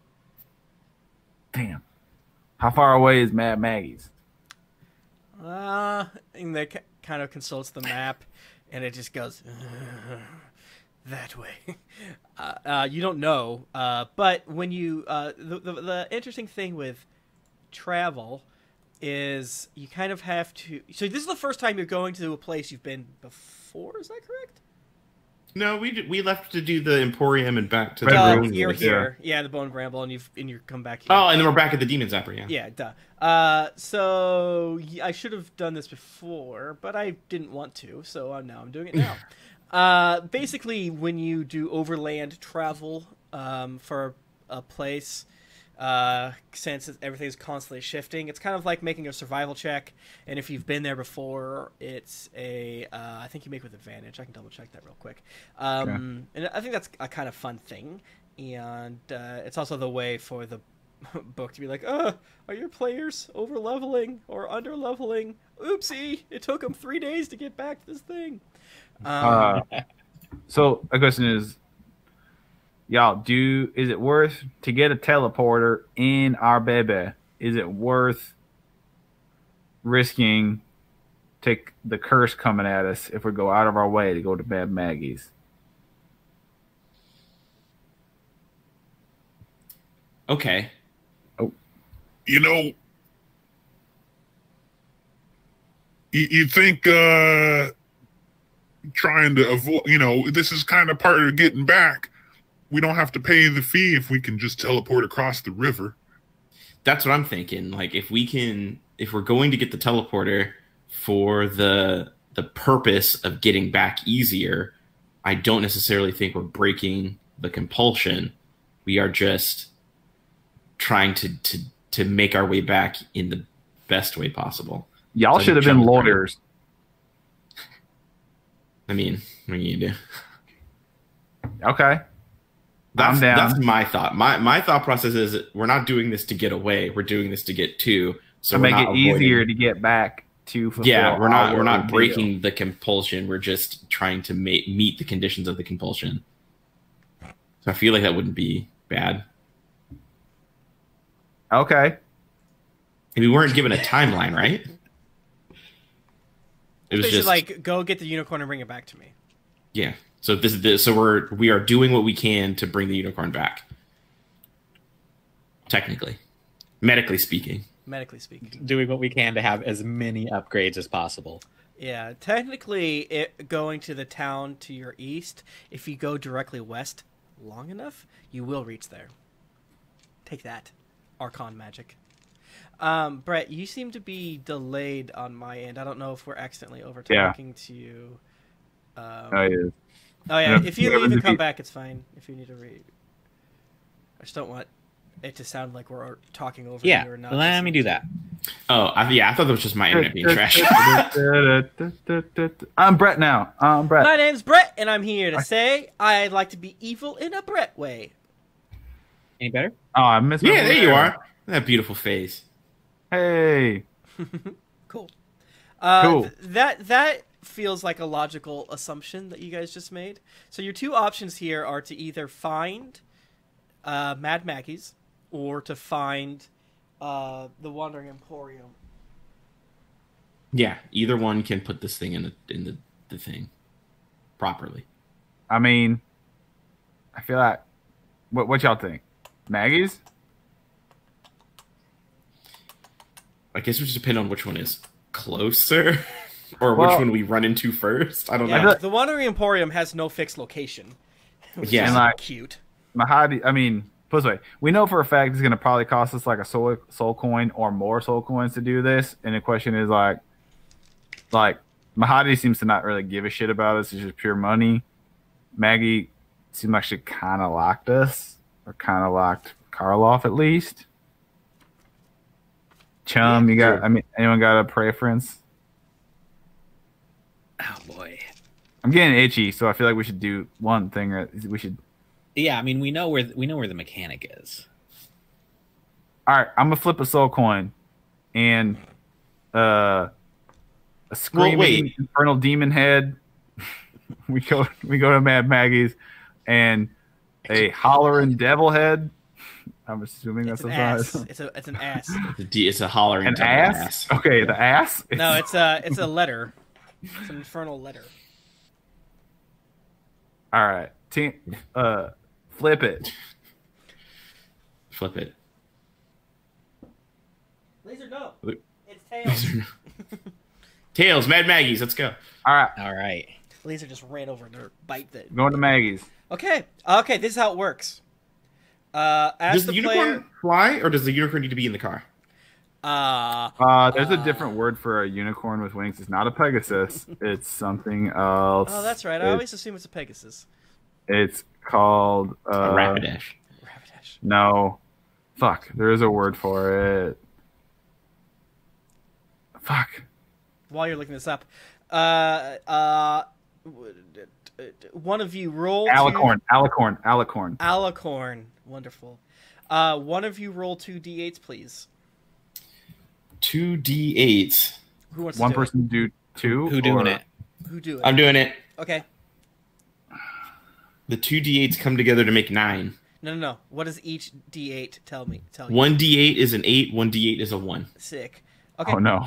damn. How far away is Mad Maggie's? Uh, and they kind of consults the map, and it just goes that way. Uh, uh, you don't know, uh, but when you uh, the, the the interesting thing with travel is you kind of have to. So this is the first time you're going to a place you've been before. Is that correct? No, we d- we left to do the Emporium and back to Red the Room you're here, yeah, the Bone Bramble, and you've and you come back here. Oh, and then we're back at the Demon Zapper. Yeah. Yeah, duh. Uh, so I should have done this before, but I didn't want to, so uh, now I'm doing it now. uh, basically, when you do overland travel um, for a place, Uh, since everything's constantly shifting, it's kind of like making a survival check. And if you've been there before, it's a uh, I think you make with advantage. I can double check that real quick. Um, And I think that's a kind of fun thing. And uh, it's also the way for the book to be like, uh, are your players over leveling or under leveling? Oopsie! It took them three days to get back to this thing. Um, Uh, so a question is, y'all, do is it worth to get a teleporter in our baby? Is it worth risking take the curse coming at us if we go out of our way to go to Bad Maggie's? Okay. oh you know, you, you think uh, trying to avoid, you know, this is kind of part of getting back. We don't have to pay the fee if we can just teleport across the river. That's what I'm thinking. Like if we can if we're going to get the teleporter for the the purpose of getting back easier, I don't necessarily think we're breaking the compulsion. We are just trying to to to make our way back in the best way possible. Y'all So should have been lawyers. I mean, what are you gonna do? Okay. That's, I'm down. that's my thought. My my thought process is we're not doing this to get away. We're doing this to get to. So to we're make it avoiding- easier to get back to Yeah, we're not we're not deal. breaking the compulsion. We're just trying to ma- meet the conditions of the compulsion. So I feel like that wouldn't be bad. Okay. And we weren't given a timeline, right? It was They just should like go get the unicorn and bring it back to me. yeah. So this is the, so we're we are doing what we can to bring the unicorn back. Technically, medically speaking. Medically speaking, Doing what we can to have as many upgrades as possible. yeah. Technically, it, going to the town to your east, if you go directly west long enough, you will reach there. Take that, Arkhan magic. Um, Brett, you seem to be delayed on my end. I don't know if we're accidentally over Yeah. talking to you. Um, Oh, yeah. Oh yeah, Yeah, if you yeah, leave and come back, it's fine. If you need to read, I just don't want it to sound like we're talking over Yeah, you or not. let me do that. Oh, I, yeah. I thought that was just my internet being trash. I'm Brett now. I'm Brett. My name's Brett, and I'm here to say I'd like to be evil in a Brett way. Any better? Oh, I missed. my yeah, there you are. That beautiful face. Hey. Cool. Uh, Cool. th- that that feels like a logical assumption that you guys just made. So your two options here are to either find uh, Mad Maggie's or to find uh, the Wandering Emporium. Yeah, either one can put this thing in the in the, the thing properly. I mean, I feel like. What what y'all think? Maggie's? I guess we just depend on which one is closer, or Well- which one we run into first. I don't Yeah, know. the Wandering Emporium has no fixed location. Which Yeah. is And, like- cute. Mahadi, I mean, put this way, we know for a fact it's going to probably cost us like a soul, soul coin or more soul coins to do this. And the question is like, like Mahadi seems to not really give a shit about us. It's just pure money. Maggie seemed like she kind of locked us or kind of locked Karloff at least. Chum, Yeah, you got, sure. I mean, anyone got a preference? Oh boy. I'm getting itchy, so I feel like we should do one thing. Or we should. Yeah, I mean we know where we know where the mechanic is. All right, I'm gonna flip a soul coin, and uh, a screaming wait. infernal demon head. we go, we go to Mad Maggie's, and a hollering devil head. I'm assuming It's that's an a ass. It's a it's an ass. The D- it's a hollering An double ass? Okay, the ass. No, it's a it's a letter. It's an infernal letter. all right. Team, uh, flip it. Flip it. Laser, no. It's tails. Tails, Mad Maggie's. Let's go. All right, All right. Laser just ran over to bite the. going to Maggie's. Okay, okay. This is how it works. Uh, as Does the, the, unicorn player, fly, or does the unicorn need to be in the car? Uh, Uh, there's a Uh. different word for a unicorn with wings. It's not a Pegasus. it's something else. oh, that's right. I It's- always assume it's a Pegasus. It's called a uh, Rapidash. Rapidash. No, Fuck, there is a word for it. Fuck. While you're looking this up, uh, uh, one of you roll to- Alicorn, alicorn, alicorn. Alicorn. Wonderful. Uh, one of you roll two d8s, please. Two D eight. Who wants One to do person do two. Who doing or- it? it? Who do it? I'm doing it. okay. The two D eights come together to make nine. No, no, no. What does each d8 tell me? Tell you. One D eight is an eight. One D eight is a one. Sick. Okay. Oh no.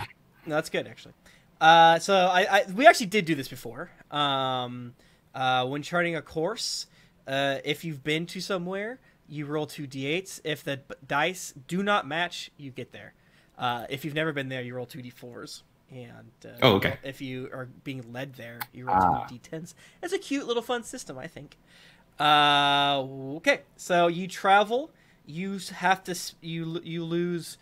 No, that's good actually. Uh, so I, I we actually did do this before. Um, uh, when charting a course, uh, if you've been to somewhere, you roll two d8s. If the b- dice do not match, you get there. Uh, if you've never been there, you roll two d4s. And uh, Oh, okay. If you are being led there, you roll Ah. two d10s. It's a cute little fun system, I think. Uh, okay, so you travel. You have to. You you lose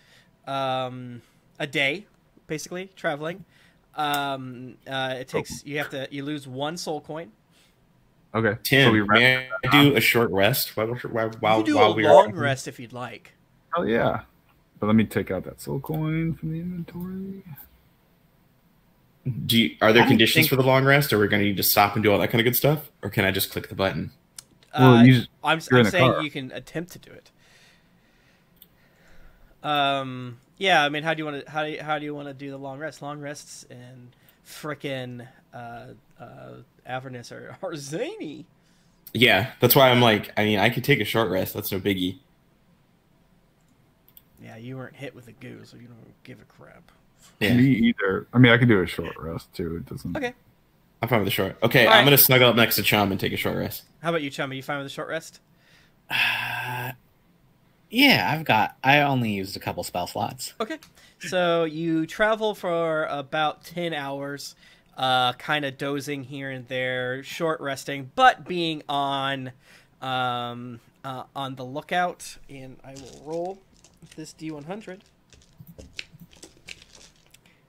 um, a day, basically traveling. Um, uh, it takes you have to you lose one soul coin. Okay. Tim, So we wrap- may I do a short rest while while while, you do while a we long are rest if you'd like. Oh yeah. But let me take out that soul coin from the inventory. Do you, are there I conditions think- for the long rest? Or we're going to need to stop and do all that kind of good stuff? Or can I just click the button? Well, Uh, you just- I'm, I'm saying car. you can attempt to do it. Um. Yeah. I mean, how do you want to how do you, how do you want to do the long rest? Long rests and frickin' uh, uh, Avernus are, are zany. Yeah, that's why I'm like, I mean, I could take a short rest. That's no biggie. Yeah, you weren't hit with a goo, so you don't give a crap. Yeah, Me either. I mean, I could do a short rest too. It doesn't. Okay. I'm fine with the short. Okay, All I'm right. going to snuggle up next to Chum and take a short rest. How about you, Chum? Are you fine with a short rest? Uh, yeah, I've got. I only used a couple spell slots. Okay. So you travel for about 10 hours, uh, kind of dozing here and there, short resting, but being on um, uh, on the lookout. And I will roll this D100.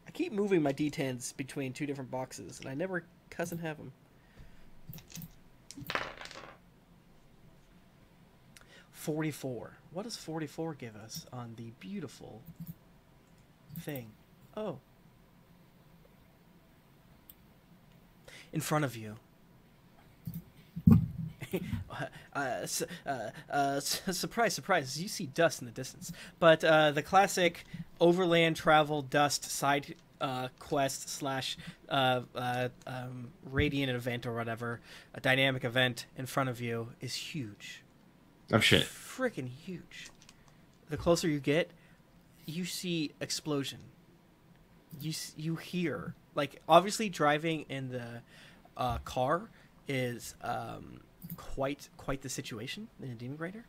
I keep moving my D10s between two different boxes, and I never cousin have them. Forty-four. What does forty-four give us on the beautiful thing? Oh, in front of you. uh, uh, uh, surprise, surprise! You see dust in the distance, but uh, the classic overland travel dust side uh, quest slash uh, uh, um, radiant event or whatever, a dynamic event in front of you is huge Oh shit! freaking huge. The closer you get, you see explosion. You you hear like obviously driving in the uh, car is um, quite quite the situation in a demon grinder.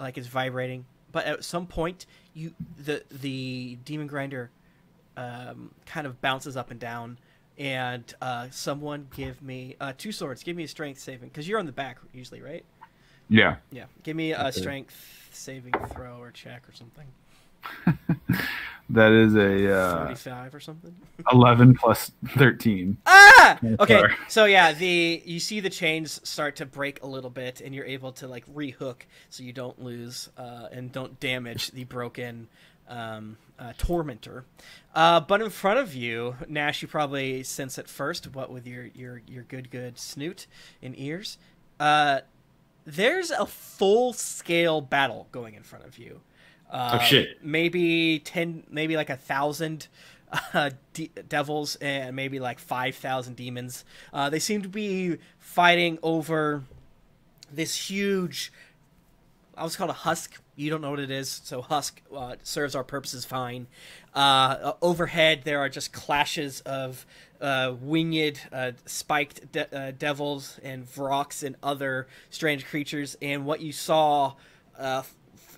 Like it's vibrating, but at some point you the the demon grinder um, kind of bounces up and down. And uh, someone give me uh, two swords. Give me a strength saving because you're on the back usually, right? Yeah. Yeah, give me a Okay. strength saving throw or check or something. That is a uh, Thirty-five or something. eleven plus thirteen. Ah! Okay, so yeah, the you see the chains start to break a little bit, and you're able to like rehook so you don't lose uh, and don't damage the broken um, uh, tormentor. Uh, but in front of you, Gnash, you probably sense at first. What with your your your good good snoot and ears. Uh, there's a full scale battle going in front of you. Uh, Oh, shit. Maybe ten, maybe like a thousand uh, de- devils and maybe like five thousand demons. Uh, they seem to be fighting over this huge. I was called a husk. You don't know what it is, so husk uh, serves our purposes fine. Uh, overhead, there are just clashes of uh, winged, uh, spiked de- uh, devils and vrocks and other strange creatures. And what you saw uh,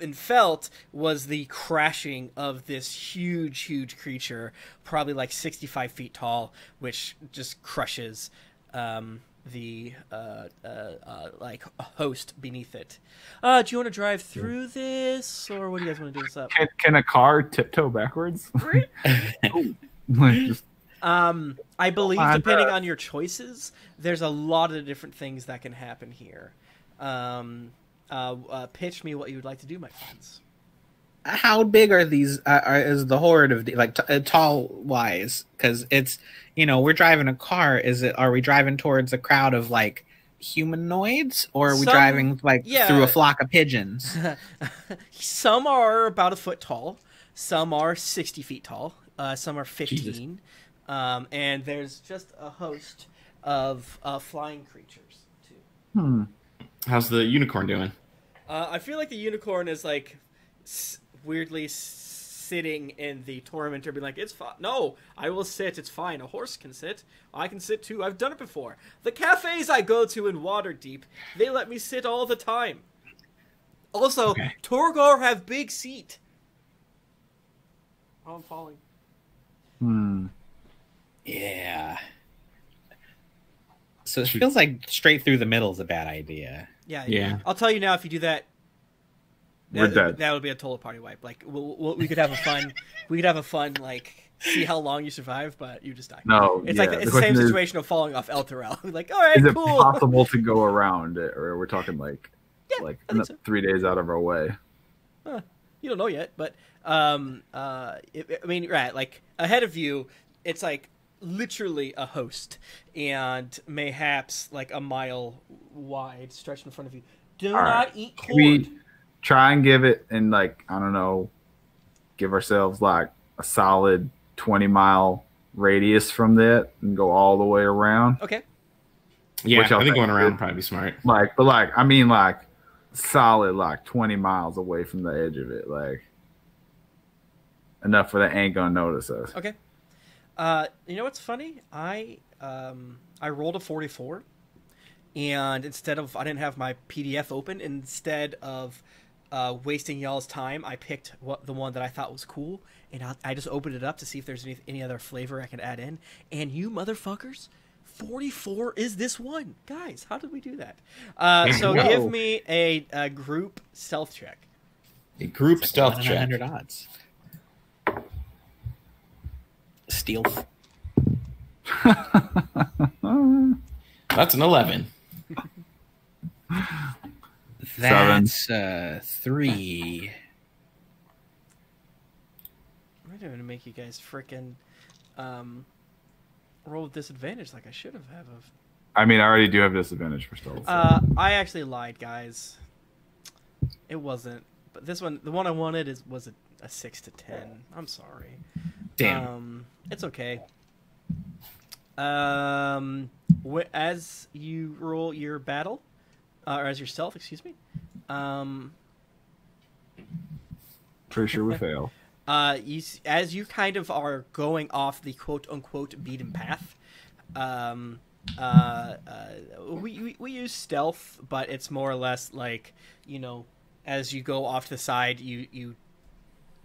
and felt was the crashing of this huge, huge creature, probably like 65 feet tall, which just crushes um, the uh, uh, uh, like host beneath it. Uh, do you want to drive through this, or what do you guys want to do this up? Can, can a car tiptoe backwards? just Um, I believe on, depending on your choices, there's a lot of different things that can happen here. Um, uh, uh, pitch me what you would like to do, my friends. how big are these? Uh, are, is the horde of like t- uh, tall wise? Because it's you know we're driving a car. Is it? Are we driving towards a crowd of like humanoids, or are we Some- driving like yeah. through a flock of pigeons? some are about a foot tall, some are 60 feet tall, uh, some are 15. Um, and there's just a host of uh, flying creatures, too. Hmm. How's the unicorn doing? Uh, I feel like the unicorn is like s- weirdly s- sitting in the tormentor, being like, "It's fine. No, I will sit. It's fine. A horse can sit. I can sit too. I've done it before. The cafes I go to in Waterdeep, they let me sit all the time. Also, Okay. Torgar have big seat. Oh, I'm falling. Hmm. yeah. So it feels like straight through the middle is a bad idea. Yeah, Yeah. I'll tell you now. If you do that, We're that, dead. That would be a total party wipe. Like, we'll, we'll, we could have a fun, we could have a fun like see how long you survive, but you just die. No, It's yeah. like the, it's the question same is, situation of falling off Elturel. like, all right, Is it possible to go around it, or we're talking like Yeah, like so. three days out of our way? You don't know yet, but um, uh, it, I mean, right, like ahead of you, it's like literally a host, and mayhaps like a mile wide stretched in front of you. Do All not right. eat Can corn. we try and give it and like I don't know, give ourselves like a solid twenty mile radius from that and go all the way around? Okay. Yeah, Which I I'll think going around would probably be smart. Like, but like I mean like solid like twenty miles away from the edge of it, like enough where they ain't gonna notice us. Okay. Uh, you know what's funny? I um, I rolled a forty-four, and instead of I didn't have my PDF open. Instead of uh, wasting y'all's time, I picked what the one that I thought was cool, and I, I just opened it up to see if there's any any other flavor I can add in. And you motherfuckers. 44 is this one. Guys, how did we do that? Uh, so Whoa. give me a, a group stealth check. A group stealth One in check. 100 odds. Stealth. That's an eleven. That's uh, three. I'm going to make you guys freaking um, roll with disadvantage like I should have. Have of. I mean, I already do have disadvantage for stealth. so- Uh, I actually lied, guys. It wasn't. But this one, the one I wanted, is was a, a six to ten. I'm sorry. Damn. Um, it's okay. Um, wh- as you roll your battle, uh, or as yourself, excuse me. Um, Pretty sure we fail. uh, you as you kind of are going off the quote unquote beaten path. Um, uh, uh, we, we we use stealth, but it's more or less like you know, as you go off to the side, you you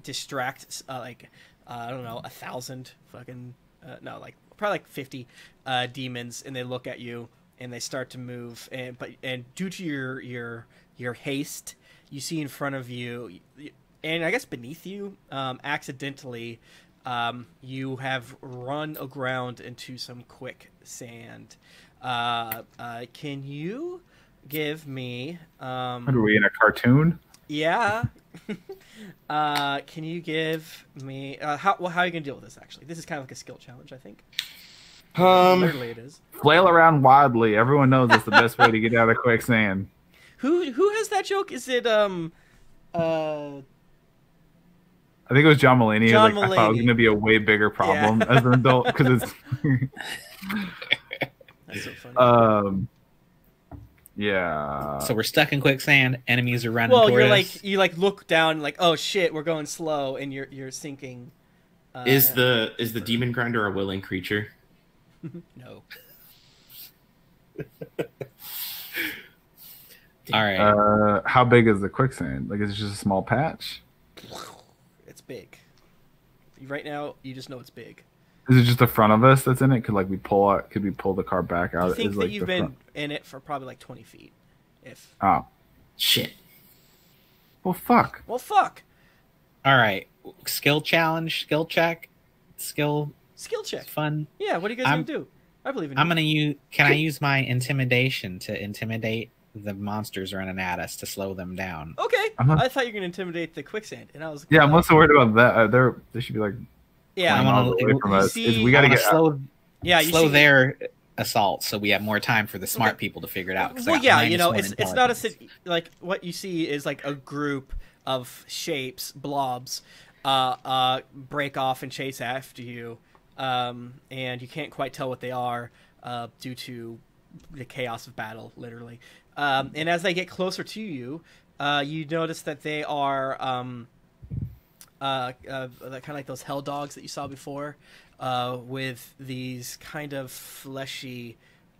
distract uh, like uh, I don't know a thousand fucking uh, no like probably like fifty uh, demons, and they look at you and they start to move, and but and due to your your your haste, you see in front of you, and I guess beneath you, um, accidentally. Um, you have run aground into some quick sand. Uh, uh, can you give me um, are we in a cartoon? yeah. uh, can you give me uh, how well, how are you gonna deal with this? Actually, this is kind of like a skill challenge. I think. Um, Literally, it is. Flail around wildly. Everyone knows that's the best way to get out of quicksand. Who who has that joke? Is it um, uh, I think it was John Mulaney. John like, I thought it was going to be a way bigger problem as an adult because it's. that's so funny. um, yeah. So we're stuck in quicksand. Enemies are running well, you're us. like you like look down like oh shit we're going slow and you're you're sinking. Uh, is the is the demon grinder a willing creature? no? All right. Uh, how big is the quicksand? Like, is it just a small patch? It's big. Right now, you just know it's big. Is it just the front of us that's in it? Could like we pull out? Could we pull the car back out? I think Is, that like, you've been front- in it for probably like 20 feet. If Oh, Shit. well, fuck. well, fuck. All right. Skill challenge, skill check, skill Skill check. fun. Yeah, what are you guys I'm- gonna do? I believe in I'm you. gonna use. Can I use my intimidation to intimidate the monsters running at us to slow them down. Okay, I'm not- I thought you were gonna intimidate the quicksand, and I was Yeah, I'm mostly worried about that. Uh, they're they should be like yeah, I wanna- away from us. see- Is we got to get slow yeah, you slow see, their assault so we have more time for the smart Okay. people to figure it out. Well, yeah, you know, it's it's not a intelligence. like what you see is like a group of shapes, blobs, uh, uh, break off and chase after you, um, and you can't quite tell what they are uh, due to the chaos of battle, literally. Um, and as they get closer to you, uh, you notice that they are um, uh, uh, kind of like those hell dogs that you saw before, uh, with these kind of fleshy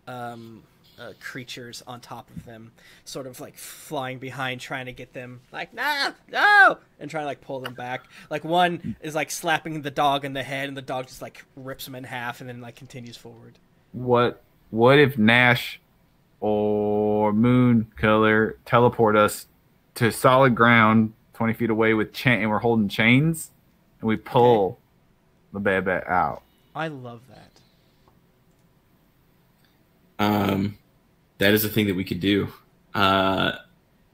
um, uh, creatures on top of them, sort of like flying behind, trying to get them like no, no, and trying to like pull them back. Like one is like slapping the dog in the head, and the dog just like rips him in half, and then like continues forward. what what if Gnash or Moon Killer teleport us to solid ground twenty feet away with chain and we're holding chains and we pull the bad bat out. I love that. Um, that is a thing that we could do. Uh,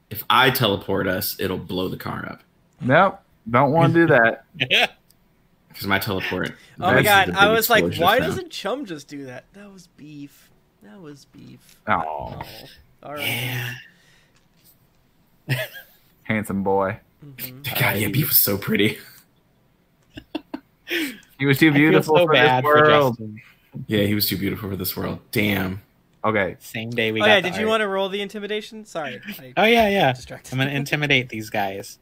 if I teleport us, it'll blow the car up Nope. Don't want to do that. because my teleport. Oh my god! I was like, why now. doesn't Chum just do that? That was beef. That was beef. Oh, Oh, all right. Yeah. handsome boy. Mhm. God, yeah, beef was so pretty. He was too beautiful so for bad this world. Justin. Yeah, he was too beautiful for this world. Damn. Okay. Same day we Oh got. yeah, the did you want to roll the intimidation? Sorry, I Oh yeah, yeah. distracted. I'm gonna intimidate these guys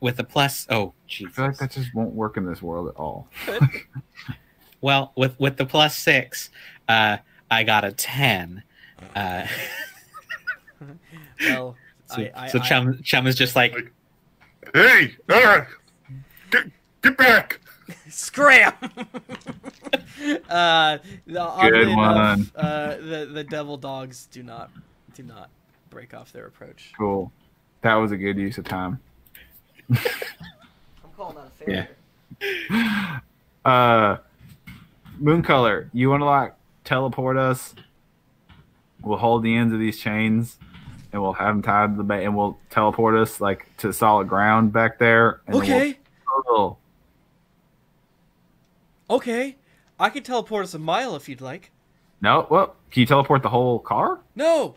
with a plus. Oh, I feel like that just won't work in this world at all. Well, with with the plus six, uh, I got a ten. Uh, well, so, I, I, so I- chum chum is just like, Hey, uh, get get back! Scram! uh, the, oddly Good enough, one. Uh, the the devil dogs do not do not break off their approach. Cool. That was a good use of time. I'm calling that a failure. Uh, Moon Color, you want to like teleport us? We'll hold the ends of these chains, and we'll have him tied to the bay, and we'll teleport us like to solid ground back there. And Okay, We'll, oh, okay. I can teleport us a mile if you'd like. no, well, can you teleport the whole car? No.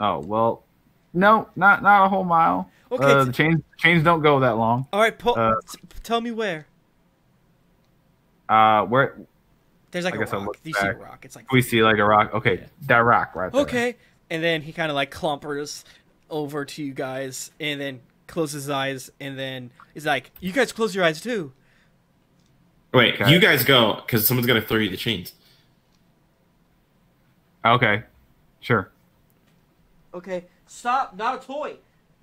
Oh well, no, not not a whole mile. Okay. Uh, the chains chains don't go that long. all right. Po- uh, t- tell me where. Uh, where There's like I a rock. You see a rock. It's like we see like a rock. Okay, that rock right there. okay. And then he kind of like clumpers over to you guys, and then closes his eyes, and then he's like, "You guys close your eyes too." Wait, Okay. you guys go because someone's gonna throw you the chains. Okay, sure. Okay, stop! Not a toy.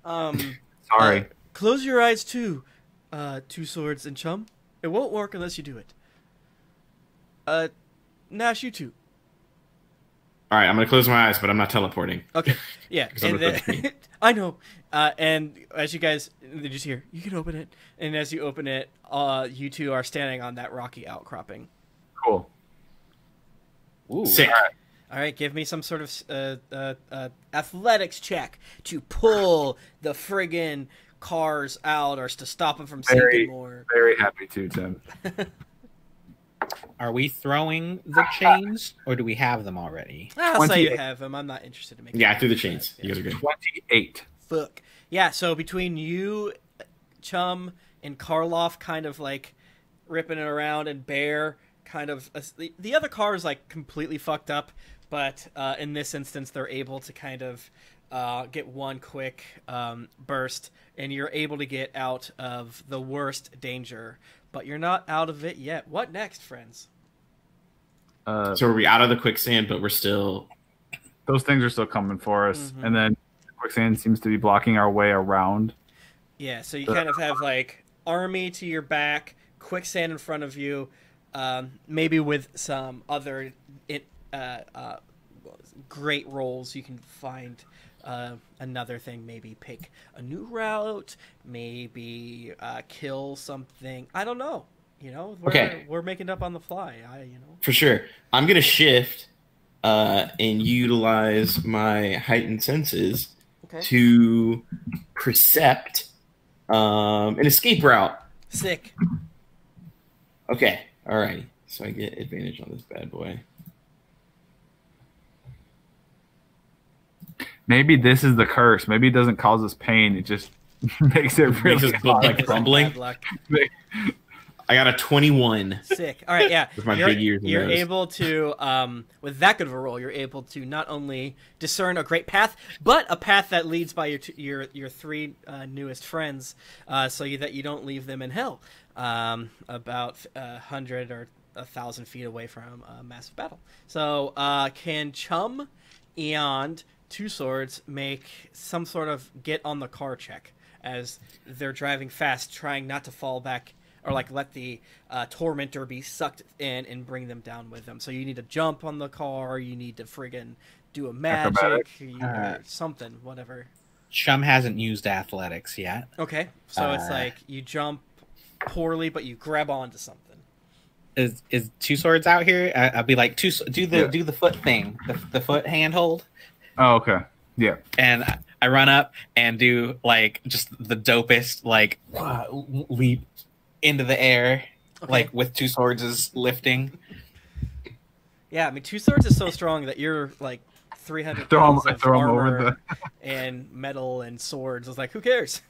Um, Sorry. uh, close your eyes too. Uh, two swords and chum. It won't work unless you do it. Uh, Gnash, you too. All right, I'm gonna close my eyes, but I'm not teleporting. Okay, yeah, I'm and a then. I know. Uh, and as you guys, they just hear, you can open it, and as you open it, uh, you two are standing on that rocky outcropping. cool. ooh, Sick. All right, give me some sort of uh, uh, uh, athletics check to pull the friggin' cars out, or to stop them from Very- sinking more. Very happy to Tim. are we throwing the chains or do we have them already? I'll say you have them. I'm not interested in making. Yeah, I threw the chains. Yeah. You guys are good. Twenty-eight. Fuck. Yeah, so between you, Chum, and Karloff kind of like ripping it around, and Bear kind of. uh, the, the other car is like completely fucked up, but uh, in this instance, they're able to kind of uh, get one quick um, burst, and you're able to get out of the worst danger, but you're not out of it yet. What next, friends? Uh, So are we out of the quicksand, but we're still those things are still coming for us, Mhm. and then quicksand seems to be blocking our way around. Yeah, so you kind of have like army to your back, quicksand in front of you, um, maybe with some other it, uh, uh, great rolls you can find uh, another thing. Maybe pick a new route, maybe uh, kill something. I don't know. You know, we're, Okay. we're making it up on the fly. I, you know, for sure. I'm gonna shift uh, and utilize my heightened senses Okay. to percept um, an escape route. Sick. Okay, alrighty. So I get advantage on this bad boy. Maybe this is the curse. Maybe it doesn't cause us pain. It just makes it Makes really us look like crumbling. I got a 21. Sick. All right, yeah. With my you're, big ears you're nose. able to, um, with that good of a roll, you're able to not only discern a great path, but a path that leads by your t- your your three uh, newest friends, uh, so you, that you don't leave them in hell. Um, about a hundred or a thousand feet away from a massive battle. So, uh, can Chum and Two Swords make some sort of get on the car check as they're driving fast, trying not to fall back or like let the uh, tormentor be sucked in and bring them down with them. So you need to jump on the car. You need to friggin' do a magic, you, Uh, something, whatever. Chum hasn't used athletics yet. Okay, so it's uh, like you jump poorly, but you grab onto something. Is is two swords out here? I, I'll be like two. Do the Yeah. do the foot thing, the, the foot handhold, Oh, okay. Yeah. and I- I run up and do like just the dopest like leap into the air, Okay. like with two swords is lifting. yeah, I mean, two swords is so strong that you're like 300 Throw 'em- pounds I of throw 'em over armor and metal and swords. It's like, who cares?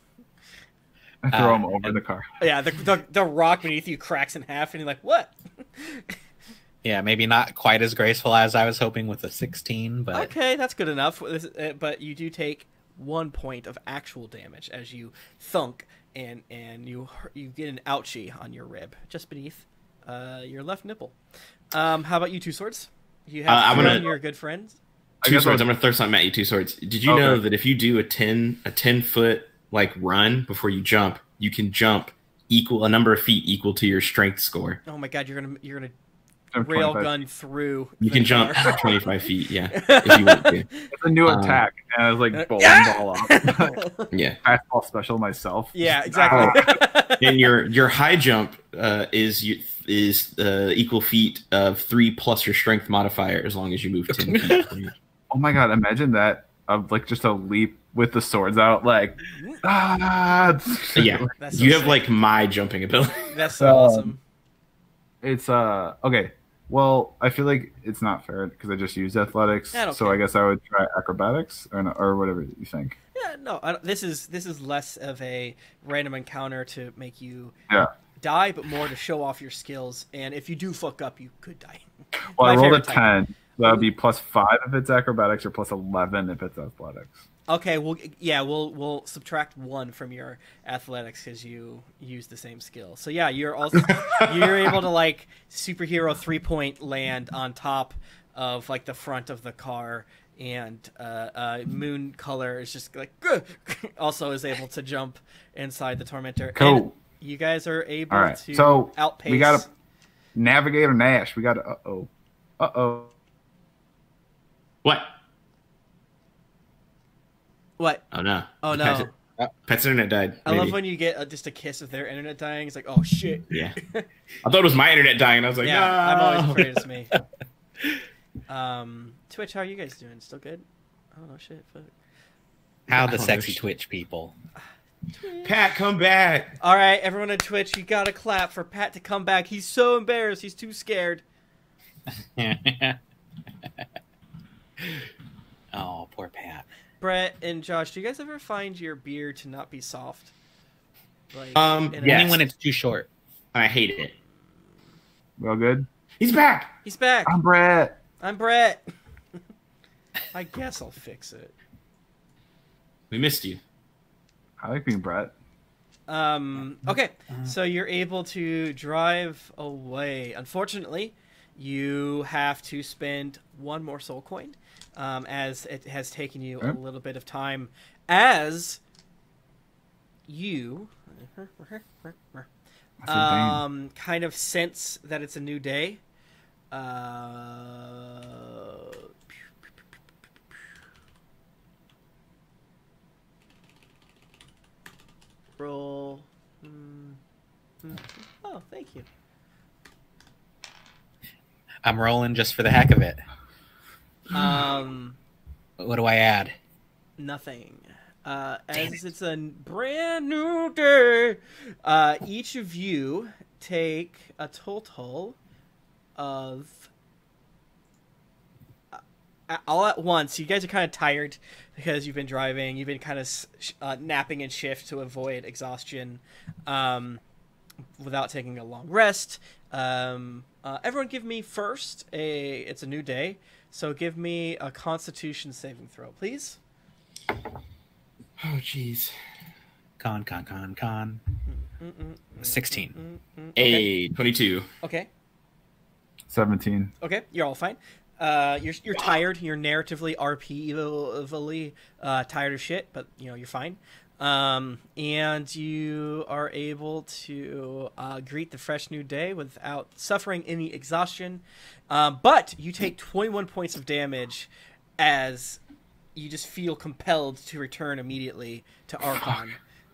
I throw Uh, him over and- the car. Yeah, the, the the rock beneath you cracks in half, and you're like, what? Yeah, maybe not quite as graceful as I was hoping with a sixteen, but Okay, that's good enough. Uh, But you do take one point of actual damage as you thunk and and you you get an ouchie on your rib just beneath uh, your left nipple. Um, how about you, two swords? You have Uh, I'm gonna- your good friends. Two guess swords. I'll- I'm gonna throw something at you. Two swords. Did you Okay. know that if you do a ten a ten foot like run before you jump, you can jump equal a number of feet equal to your strength score. Oh my god, you're gonna you're gonna I'm rail gun through. You can jump car. 25 feet. Yeah, if you want to. It's a new Um, attack, and I was like bowling yeah! ball up. Yeah, Fastball special myself. yeah, exactly. and your your high jump uh, is you, is uh, equal feet of three plus your strength modifier as long as you move 10 feet. Oh my god! Imagine that of like just a leap with the swords out, like ah. Yeah, That's so you have like my jumping ability. That's so Um, awesome. It's uh okay. Well, I feel like it's not fair because I just used athletics, I so care. I guess I would try acrobatics or no, or whatever you think. Yeah, no, I this is this is less of a random encounter to make you Yeah. die, but more to show off your skills. And if you do fuck up, you could die. Well, I rolled a favorite type. ten. That would be plus five if it's acrobatics, or plus eleven if it's athletics. Okay, well, yeah, we'll we'll subtract one from your athletics because you use the same skill. So yeah, you're also you're able to like superhero three point land on top of like the front of the car, and uh, uh, Moon Color is just like also is able to jump inside the tormentor. And Cool. you guys are able All right. to So outpace. we got to Navigator Gnash. We got to. Uh oh. Uh oh. What? What? Oh no. Oh Pet's, no! Pet's internet died. I love when you get uh, just a kiss of their internet dying. It's like, oh shit. Yeah. I thought it was my internet dying. I was like, yeah, no. I'm always afraid it's me. Um, Twitch, how are you guys doing? Still good? Oh no, shit. Fuck. how the sexy know. Twitch people. Pat, come back. All right, everyone on Twitch, you gotta clap for Pat to come back. He's so embarrassed. He's too scared. oh, poor Pat. Brett and Josh, do you guys ever find your beard to not be soft? Like, Um, in Yes. Only when it's too short. I hate it. We all good? He's back. He's back. I'm Brett. I'm Brett. I guess I'll fix it. We missed you. I like being Brett. Um, okay, so you're able to drive away. Unfortunately, you have to spend one more soul coin, um, as it has taken you a little bit of time. As you That's a dame. um, kind of sense that it's a new day. Uh, roll. Hmm. Hmm. Oh, thank you. I'm rolling just for the heck of it. Um, What do I add? nothing. Uh, as it's a brand new day, uh, each of you take a total of uh, all at once. You guys are kind of tired because you've been driving. You've been kind of uh, napping in shift to avoid exhaustion, um, without taking a long rest. Um, uh, everyone, give me first a. It's a new day, so give me a Constitution saving throw, please. Oh, jeez. Con, con, con, con. Mm-mm, 16. mm-mm. Okay. A 22. Okay. 17. Okay. You're all fine. Uh, you're you're tired. You're narratively RP uh, tired of shit, but you know you're fine. Um, and you are able to uh, greet the fresh new day without suffering any exhaustion. Um, but you take 21 points of damage as you just feel compelled to return immediately to Arkhan.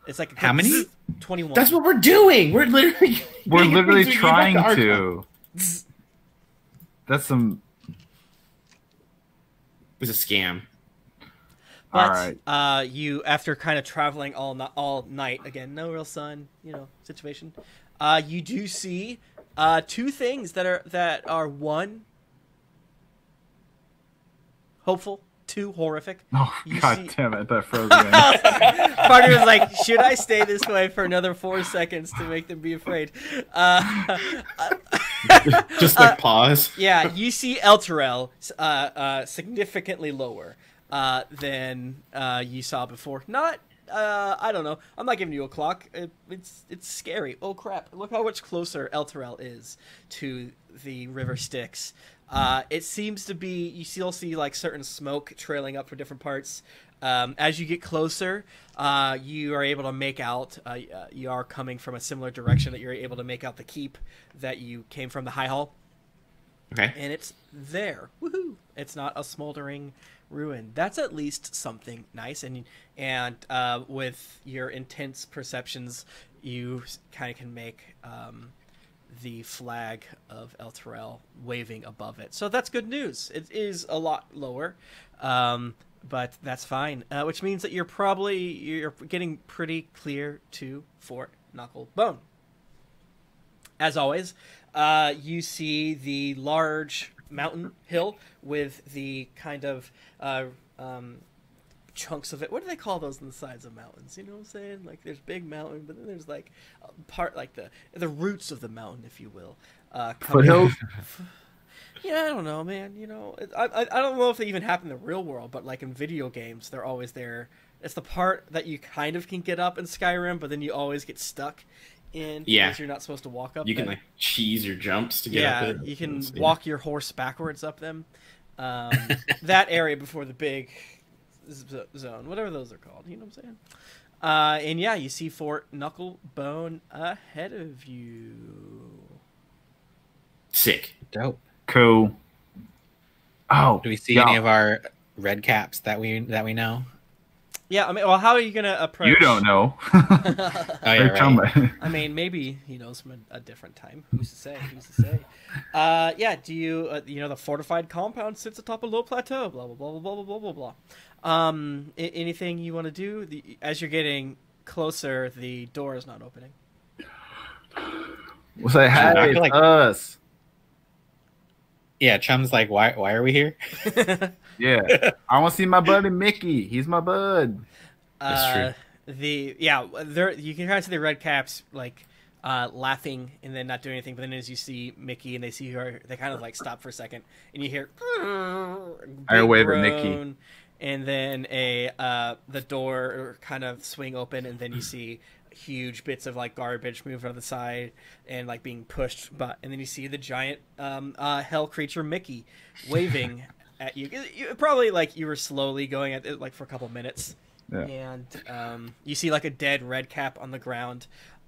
It's like a How many? 21. That's what we're doing. We're literally. We're literally things we get back trying to. That's some. It was a scam. But All right. uh, you, after kind of traveling all ni- all night again, no real sun, you know, situation. Uh, you do see uh, two things that are that are one hopeful, two horrific. Oh, You god see- damn it. That froze again. Part of me was like, should I stay this way for another four seconds to make them be afraid? Uh, Just like pause. yeah, you see Elturel uh, uh, significantly lower uh, than uh, you saw before. Not, uh, I don't know. I'm not giving you a clock. It, it's it's scary. Oh crap! Look how much closer Elturel is to the River Styx. Uh, it seems to be. You still see like certain smoke trailing up from different parts. Um, as you get closer, uh, you are able to make out. Uh, you are coming from a similar direction that you're able to make out the keep that you came from the High Hall Okay. and it's there. Woohoo! It's not a smoldering ruin. That's at least something nice. And and uh, with your intense perceptions, you kind of can make um, the flag of El waving above it. So that's good news. It is a lot lower, um, but that's fine. Uh, which means that you're probably you're getting pretty clear to Fort Knucklebone as always, uh, you see the large mountain hill with the kind of uh, um, chunks of it. What do they call those on the sides of mountains? You know what I'm saying? Like there's big mountain, but then there's like part like the the roots of the mountain, if you will. Uh, Foothills? yeah, I don't know, man. You know, I, I I don't know if they even happen in the real world, but like in video games, they're always there. It's the part that you kind of can get up in Skyrim, but then you always get stuck in Yeah. because you're not supposed to walk up. You can them. like cheese your jumps to get yeah, up it. you can It's- yeah. walk your horse backwards up them. Um, that area before the big zone, whatever those are called. You know what I'm saying? Uh, and yeah, you see Fort Knucklebone ahead of you. Sick. Dope. Cool. Oh, Do we see yeah. any of our red caps that we that we know? Yeah, I mean, well, how are you gonna approach? You don't know. Oh yeah, right. I mean, maybe he knows from a, a different time. Who's to say? Who's to say? Uh, yeah. Do you, uh, you know, the fortified compound sits atop a low plateau. Blah blah blah blah blah blah blah blah. Um, a- anything you want to do? The, as you're getting closer, the door is not opening. We'll say, hey, I feel it's like- us. Yeah, Chum's like, why why are we here? Yeah. I want to see my buddy Mickey. He's my bud. That's uh, The yeah, there you can kind of see the red caps like uh, laughing and then not doing anything. But then as you see Mickey and they see her, they kind of like stop for a second, and you hear. I big wave at Mickey. And then a uh, the door kind of swing open, and then you see huge bits of like garbage move on the side and like being pushed. But and then you see the giant um, uh, hell creature Mickey waving at you. you. Probably like you were slowly going at it like for a couple minutes Yeah. and um, you see like a dead red cap on the ground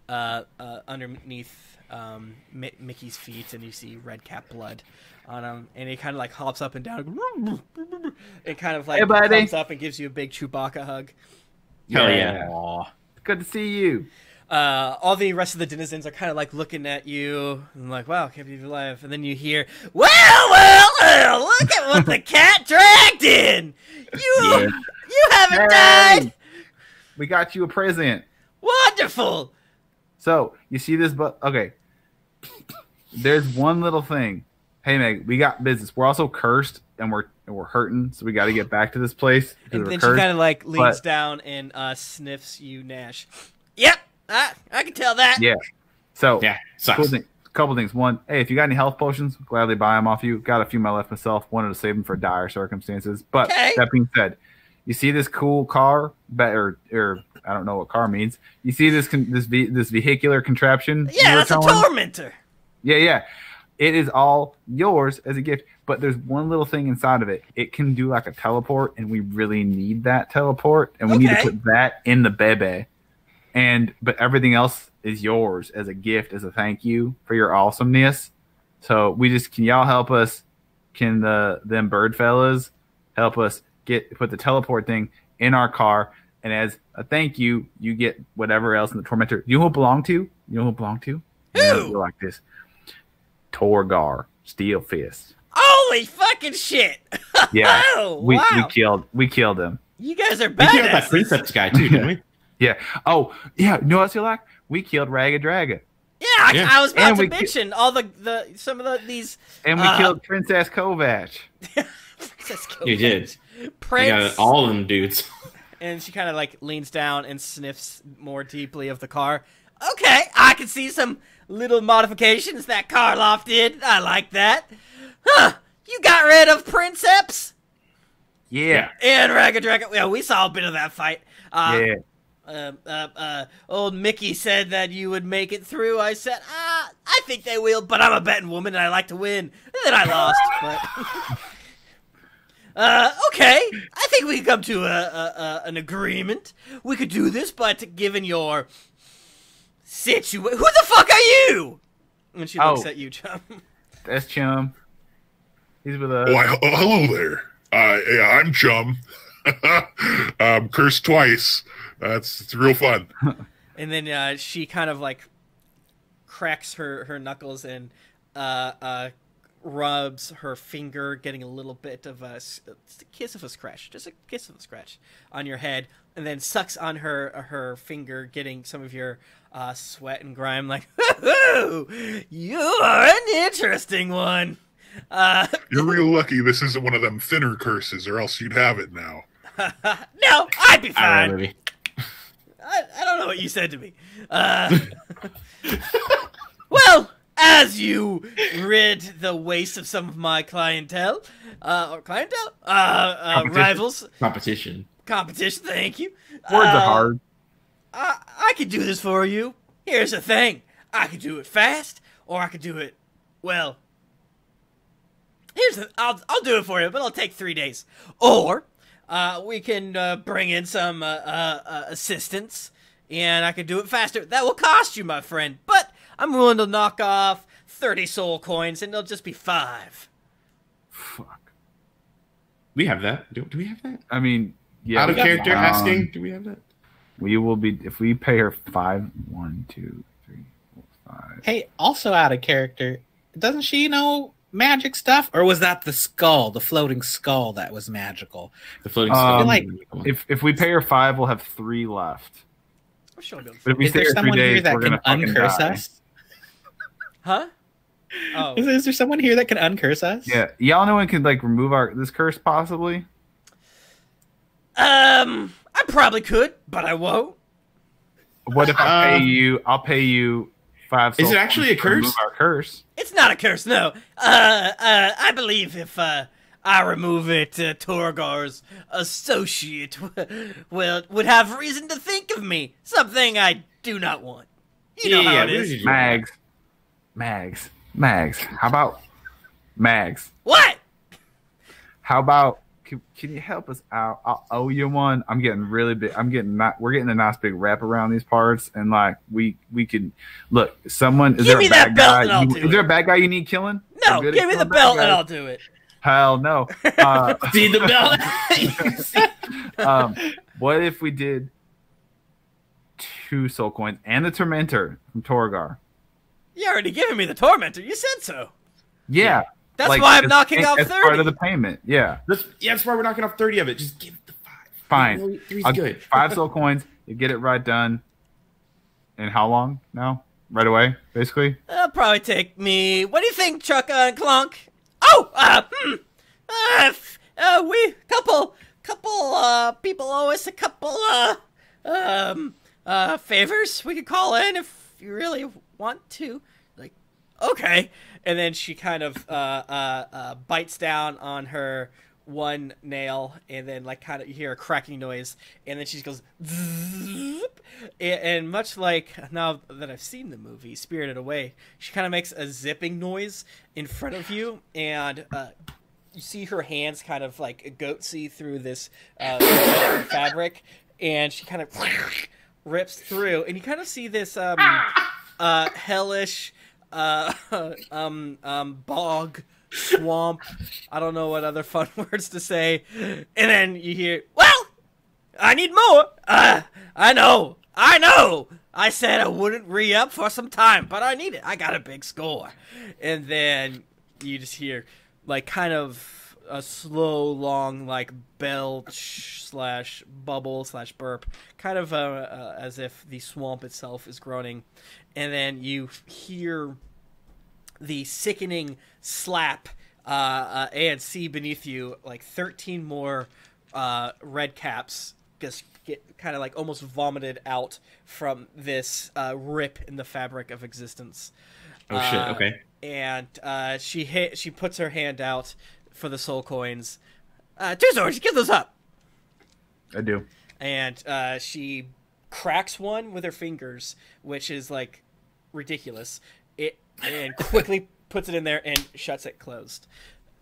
uh, uh, underneath um, Mi- Mickey's feet, and you see red cap blood on him, and he kind of like hops up and down, and kind of like Hey, buddy. comes up and gives you a big Chewbacca hug. Hell yeah. Aw. Good to see you. Uh, all the rest of the denizens are kind of like looking at you and like, wow, can't believe you're alive. And then you hear, well, well, well, look at what the cat dragged in. You, Yeah. you haven't Hey! died. We got you a present. Wonderful. So you see this, but okay. There's one little thing. Hey Meg, we got business. We're also cursed and we're and we're hurting, so we got to get back to this place. And then she kind of like leans but- down and uh, sniffs you, Gnash. Yep, I, I can tell that. Yeah. So Yeah, sucks. cool thing, couple things. One, hey, if you got any health potions, gladly buy them off you. Got a few my left myself. Wanted to save them for dire circumstances. But Okay. that being said, you see this cool car, better or I don't know what car means. You see this con- this ve- this vehicular contraption? Yeah, were that's a tormentor. Yeah, yeah. It is all yours as a gift, but there's one little thing inside of it. It can do like a teleport, and we really need that teleport, and we need to put that in the bebe. And but everything else is yours as a gift, as a thank you for your awesomeness. So we just can y'all help us? Can the them bird fellas help us get put the teleport thing in our car? And as a thank you, you get whatever else in the tormentor. You know who belong to? You know who belong to? Who? you're like this. Torgar, Steel Fist. Holy fucking shit! Yeah, oh, we, wow. we killed we killed him. you guys are bad. We killed that badass. Princeps guy too, didn't we? Yeah. Oh, yeah. You know what you like? We killed Raggadragga, Yeah, I, Yeah. I was about And to we ki- mention all the, the some of the these. and we Uh, killed Princeps Kovik. Princess You did. We Prince, got all them dudes. and she kind of like leans down and sniffs more deeply of the car. Okay, I can see some little modifications that Karloff did. I like that. Huh? You got rid of Princeps Yeah. and Raggadragga. Yeah, we saw a bit of that fight. Uh, yeah. Uh, uh, uh, old Mickey said that you would make it through. I said, ah, I think they will, but I'm a betting woman and I like to win. And then I lost. but uh, okay, I think we can come to a, a, a, an agreement. We could do this, but given your situation, who the fuck are you? And she looks Oh. at you, chum. That's Chum. He's with us. Oh, I, oh, hello there. Uh, yeah, I'm Chum. um, cursed twice. That's it's real fun. And then uh, she kind of like cracks her, her knuckles and uh, uh, rubs her finger, getting a little bit of a, a kiss of a scratch, just a kiss of a scratch on your head, and then sucks on her her finger, getting some of your uh, sweat and grime. Like, you are an interesting one. Uh, You're real lucky this isn't one of them thinner curses, or else you'd have it now. no, I'd be fine. don't know, maybe. I, I don't know what you said to me. Uh, well, as you rid the waste of some of my clientele, uh, or clientele, uh, uh, Competition. rivals, Competition. competition. Thank you. Words Uh, are hard. I, I could do this for you. Here's the thing: I could do it fast, or I could do it well. Here's the I'll I'll do it for you, but it'll take three days. Or uh, we can uh, bring in some uh, uh, uh, assistance, and I can do it faster. That will cost you, my friend, but I'm willing to knock off thirty soul coins, and it'll just be five. Fuck. We have that. Do, do we have that? I mean, yeah. Out of character um, asking. Do we have that? We will be if we pay her five, one, two, three, four, five. Hey, also out of character, doesn't she know magic stuff? Or was that the skull, the floating skull that was magical? The floating Um, skull. like- If if we pay her five, we'll have three left. Sure I'll be able to- But if we Is stay there someone days, here that can uncurse die. us? Huh? Oh, Is, is there someone here that can uncurse us? Yeah, y'all know one can like remove our this curse possibly. um, I probably could, but I won't. What if I pay you? I'll pay you five. Is it actually a points to remove curse? Our curse. It's not a curse, no. Uh, uh, I believe if uh, I remove it, uh, Torgar's associate w- will would have reason to think of me. Something I do not want. You know Yeah, how yeah, it we is. Mags, Mags, Mags. How about Mags? What? How about can, can you help us out? I'll owe you one. I'm getting really big. I'm getting not. We're getting a nice big wrap around these parts, and like we we can look. Someone is Give there me a that bad guy? you- is there a bad guy you need killing? No, We're good at give me the belt and. I'll do it. Hell no. Uh, See the belt. um, what if we did two soul coins and the Tormentor from Torgar. You already given me the tormentor. You said so. Yeah, That's like, why I'm it's- knocking off it's part thirty. of the payment. Yeah, That's, yeah, that's why we're knocking off thirty of it. Just give it the five. Fine. Three's I'll- good. five soul coins. You get it right done. In how long now? Right away, basically. It'll probably take me. What do you think, Chuck and Clunk? Oh, uh, hmm. Uh, f- uh, we couple, couple, uh, people owe us a couple, uh, um, uh, favors. We could call in if you really want to. Like, okay. And then she kind of, uh, uh, uh bites down on her one nail, and then like kind of you hear a cracking noise, and then she goes. And, and much like now that I've seen the movie Spirited Away, she kind of makes a zipping noise in front of you, and uh, you see her hands kind of like goatsy through this uh, fabric, and she kind of rips through, and you kind of see this um, uh, hellish uh, um, um, bog swamp. I don't know what other fun words to say, and then you hear, "Well, I need more." Uh, I know, I know. I said I wouldn't re up for some time, but I need it. I got a big score, and then you just hear like kind of a slow, long like belch slash bubble slash burp, kind of uh, uh, as if the swamp itself is groaning, and then you hear the sickening slap uh, uh, and see beneath you like 13 more uh, red caps just get kind of like almost vomited out from this uh, rip in the fabric of existence. Oh shit. Uh, Okay. And uh, she hit. She puts her hand out for the soul coins. Uh, two swords, give those up. I do. And uh, she cracks one with her fingers, which is like ridiculous. It and quickly puts it in there and shuts it closed.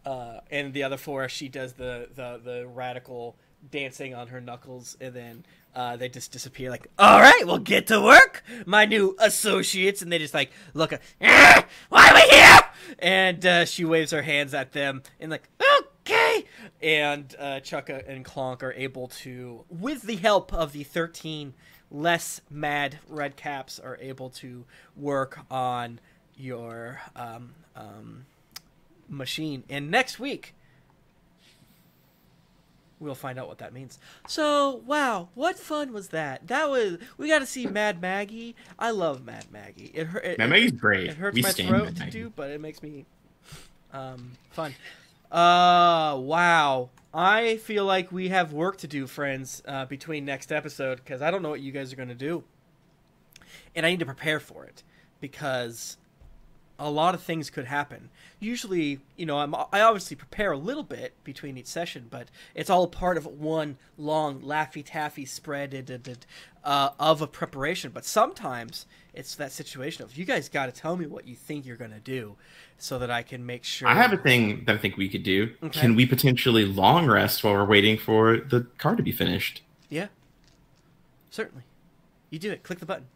Uh, and the other four, she does the, the, the radical dancing on her knuckles, and then uh, they just disappear. Like, all right, we'll get to work, my new associates. And they just like look, "Ah, why are we here? And uh, she waves her hands at them, and like, okay. And uh, Chukka and Clonk are able to, with the help of the thirteen less mad red caps, are able to work on your um, um, machine. And next week, we'll find out what that means. So, wow, what fun was that? That was we got to see Mad Maggie. I love Mad Maggie. It hurt. It, Mad Maggie's great. it hurts we my throat to do, but it makes me um, fun. Uh, wow. I feel like we have work to do, friends, uh, between next episode because I don't know what you guys are going to do, and I need to prepare for it because a lot of things could happen. Usually, you know, I'm, I obviously prepare a little bit between each session, but it's all part of one long laffy taffy spread uh, of a preparation. But sometimes it's that situation of you guys got to tell me what you think you're going to do, so that I can make sure. I have a thing that I think we could do. Okay. Can we potentially long rest while we're waiting for the car to be finished? Yeah, certainly. You do it. Click the button.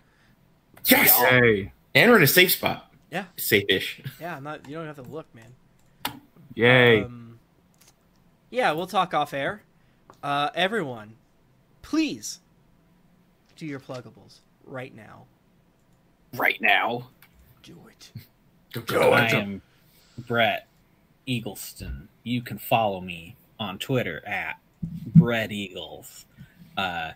Yes. Yay! And we're in a safe spot. Yeah. Safe-ish. Yeah, I'm not. You don't have to look, man. Yay! Um, yeah, we'll talk off air. Uh, everyone, please do your pluggables right now. Right now, Do it. Go, I am Brett Eagleston. You can follow me on Twitter at Brett Eagles. Uh,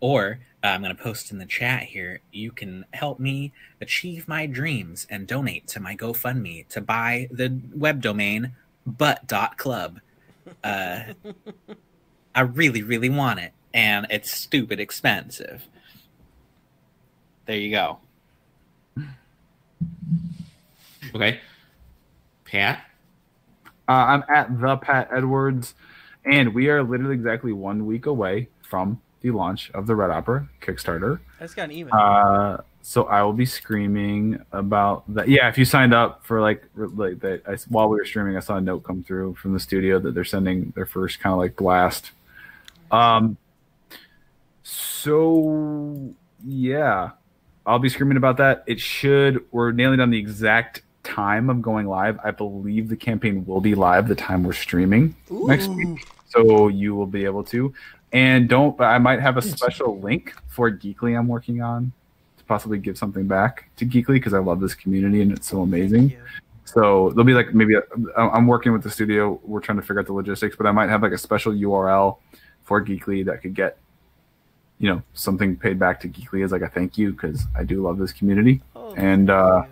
or I'm going to post in the chat here. You can help me achieve my dreams and donate to my GoFundMe to buy the web domain butt.club. Uh, I really, really want it, and it's stupid expensive. There you go. Okay. Pat. Uh, I'm at the Pat Edwards, and we are literally exactly one week away from the launch of the Red Opera Kickstarter. That's gotten even. Uh, so I will be screaming about that. Yeah, if you signed up for like like that, I, while we were streaming, I saw a note come through from the studio that they're sending their first kind of like blast. Um. So yeah, I'll be screaming about that. It should. We're nailing down the exact time of going live. I believe the campaign will be live the time we're streaming next week. So you will be able to. And don't. I might have a special link for Geekly I'm working on to possibly give something back to Geekly because I love this community and it's so amazing. So there'll be like maybe I'm working with the studio. We're trying to figure out the logistics, but I might have like a special URL for Geekly that could get, you know, something paid back to Geekly as like a thank you because I do love this community. Oh, And, uh.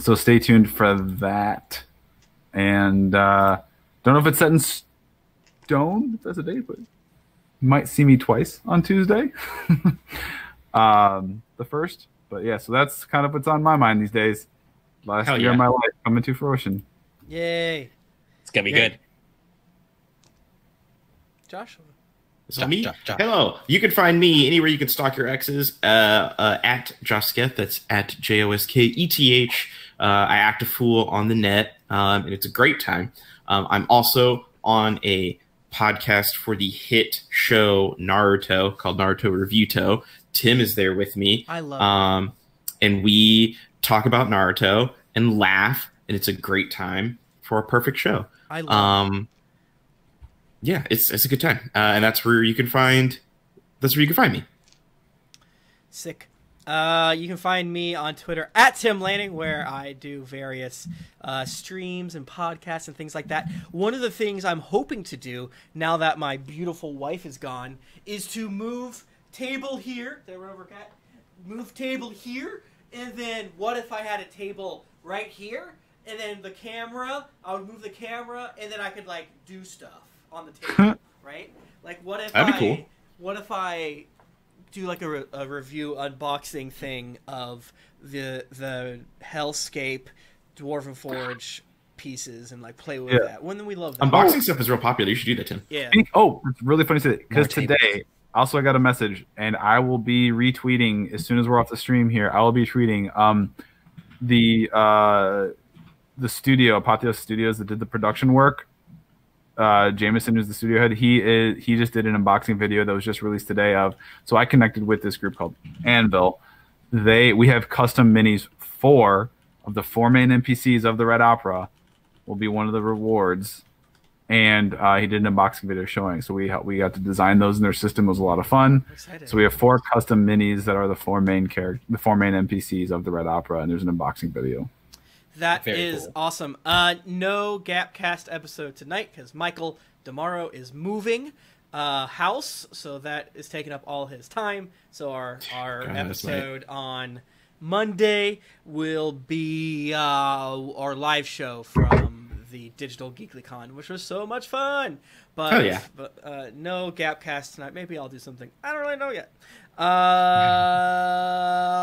So stay tuned for that. And uh, don't know if it's set in stone. If that's a date, but you might see me twice on Tuesday, um, the first. But yeah, so that's kind of what's on my mind these days. Last Hell year yeah. of my life coming to fruition. Yay, It's gonna be Yeah. good. Joshua. So Josh, me? Josh, Josh. Hello. You can find me anywhere you can stalk your exes uh, uh, at Josketh. That's at J O S K E T H. Uh, I act a fool on the net, um, and it's a great time. Um, I'm also on a podcast for the hit show Naruto called Naruto Reviewto. Tim is there with me, I love. um, and we talk about Naruto and laugh, and it's a great time for a perfect show. I love. Um, yeah, it's it's a good time, uh, and that's where you can find that's where you can find me. Sick. Uh, you can find me on Twitter at Tim Lanning, where I do various uh, streams and podcasts and things like that. One of the things I'm hoping to do now that my beautiful wife is gone is to move table here. There, over, cat. Move table here, and then what if I had a table right here, and then the camera? I would move the camera, and then I could like do stuff on the table, right? Like what if That'd I? be cool. What if I do like a, re- a review unboxing thing of the the Hellscape Dwarven Forge pieces and like play with Yeah. that. When we love that. Unboxing stuff is real popular. You should do that, Tim. Yeah. Speak- Oh, it's really funny to because More tables. today also I got a message and I will be retweeting as soon as we're off the stream here. I will be tweeting um the uh the studio Apotheosis Studios that did the production work. Uh, Jameson, who's the studio head, he is he just did an unboxing video that was just released today of. So I connected with this group called Anvil. They we have custom minis four of the four main NPCs of the Red Opera will be one of the rewards and uh, he did an unboxing video showing. So we we got to design those in their system. It was a lot of fun. So we have four custom minis that are the four main character, the four main NPCs of the Red Opera, and there's an unboxing video. That Very is cool. awesome. Uh, no Gapcast episode tonight because Michael Demaro is moving uh, house, so that is taking up all his time. So our our God, episode on Monday will be uh, our live show from the Digital GeeklyCon, which was so much fun. But Hell yeah. but uh, no Gapcast tonight. Maybe I'll do something. I don't really know yet. Uh,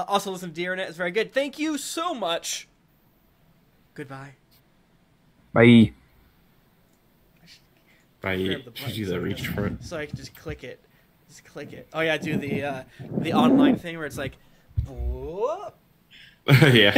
also, listen to DeerNet. It's very good. Thank you so much. Goodbye. Bye. By Grab the should you do button that so reach for it? So I can just click it. Just click it. Oh yeah, do the uh, the online thing where it's like, yeah.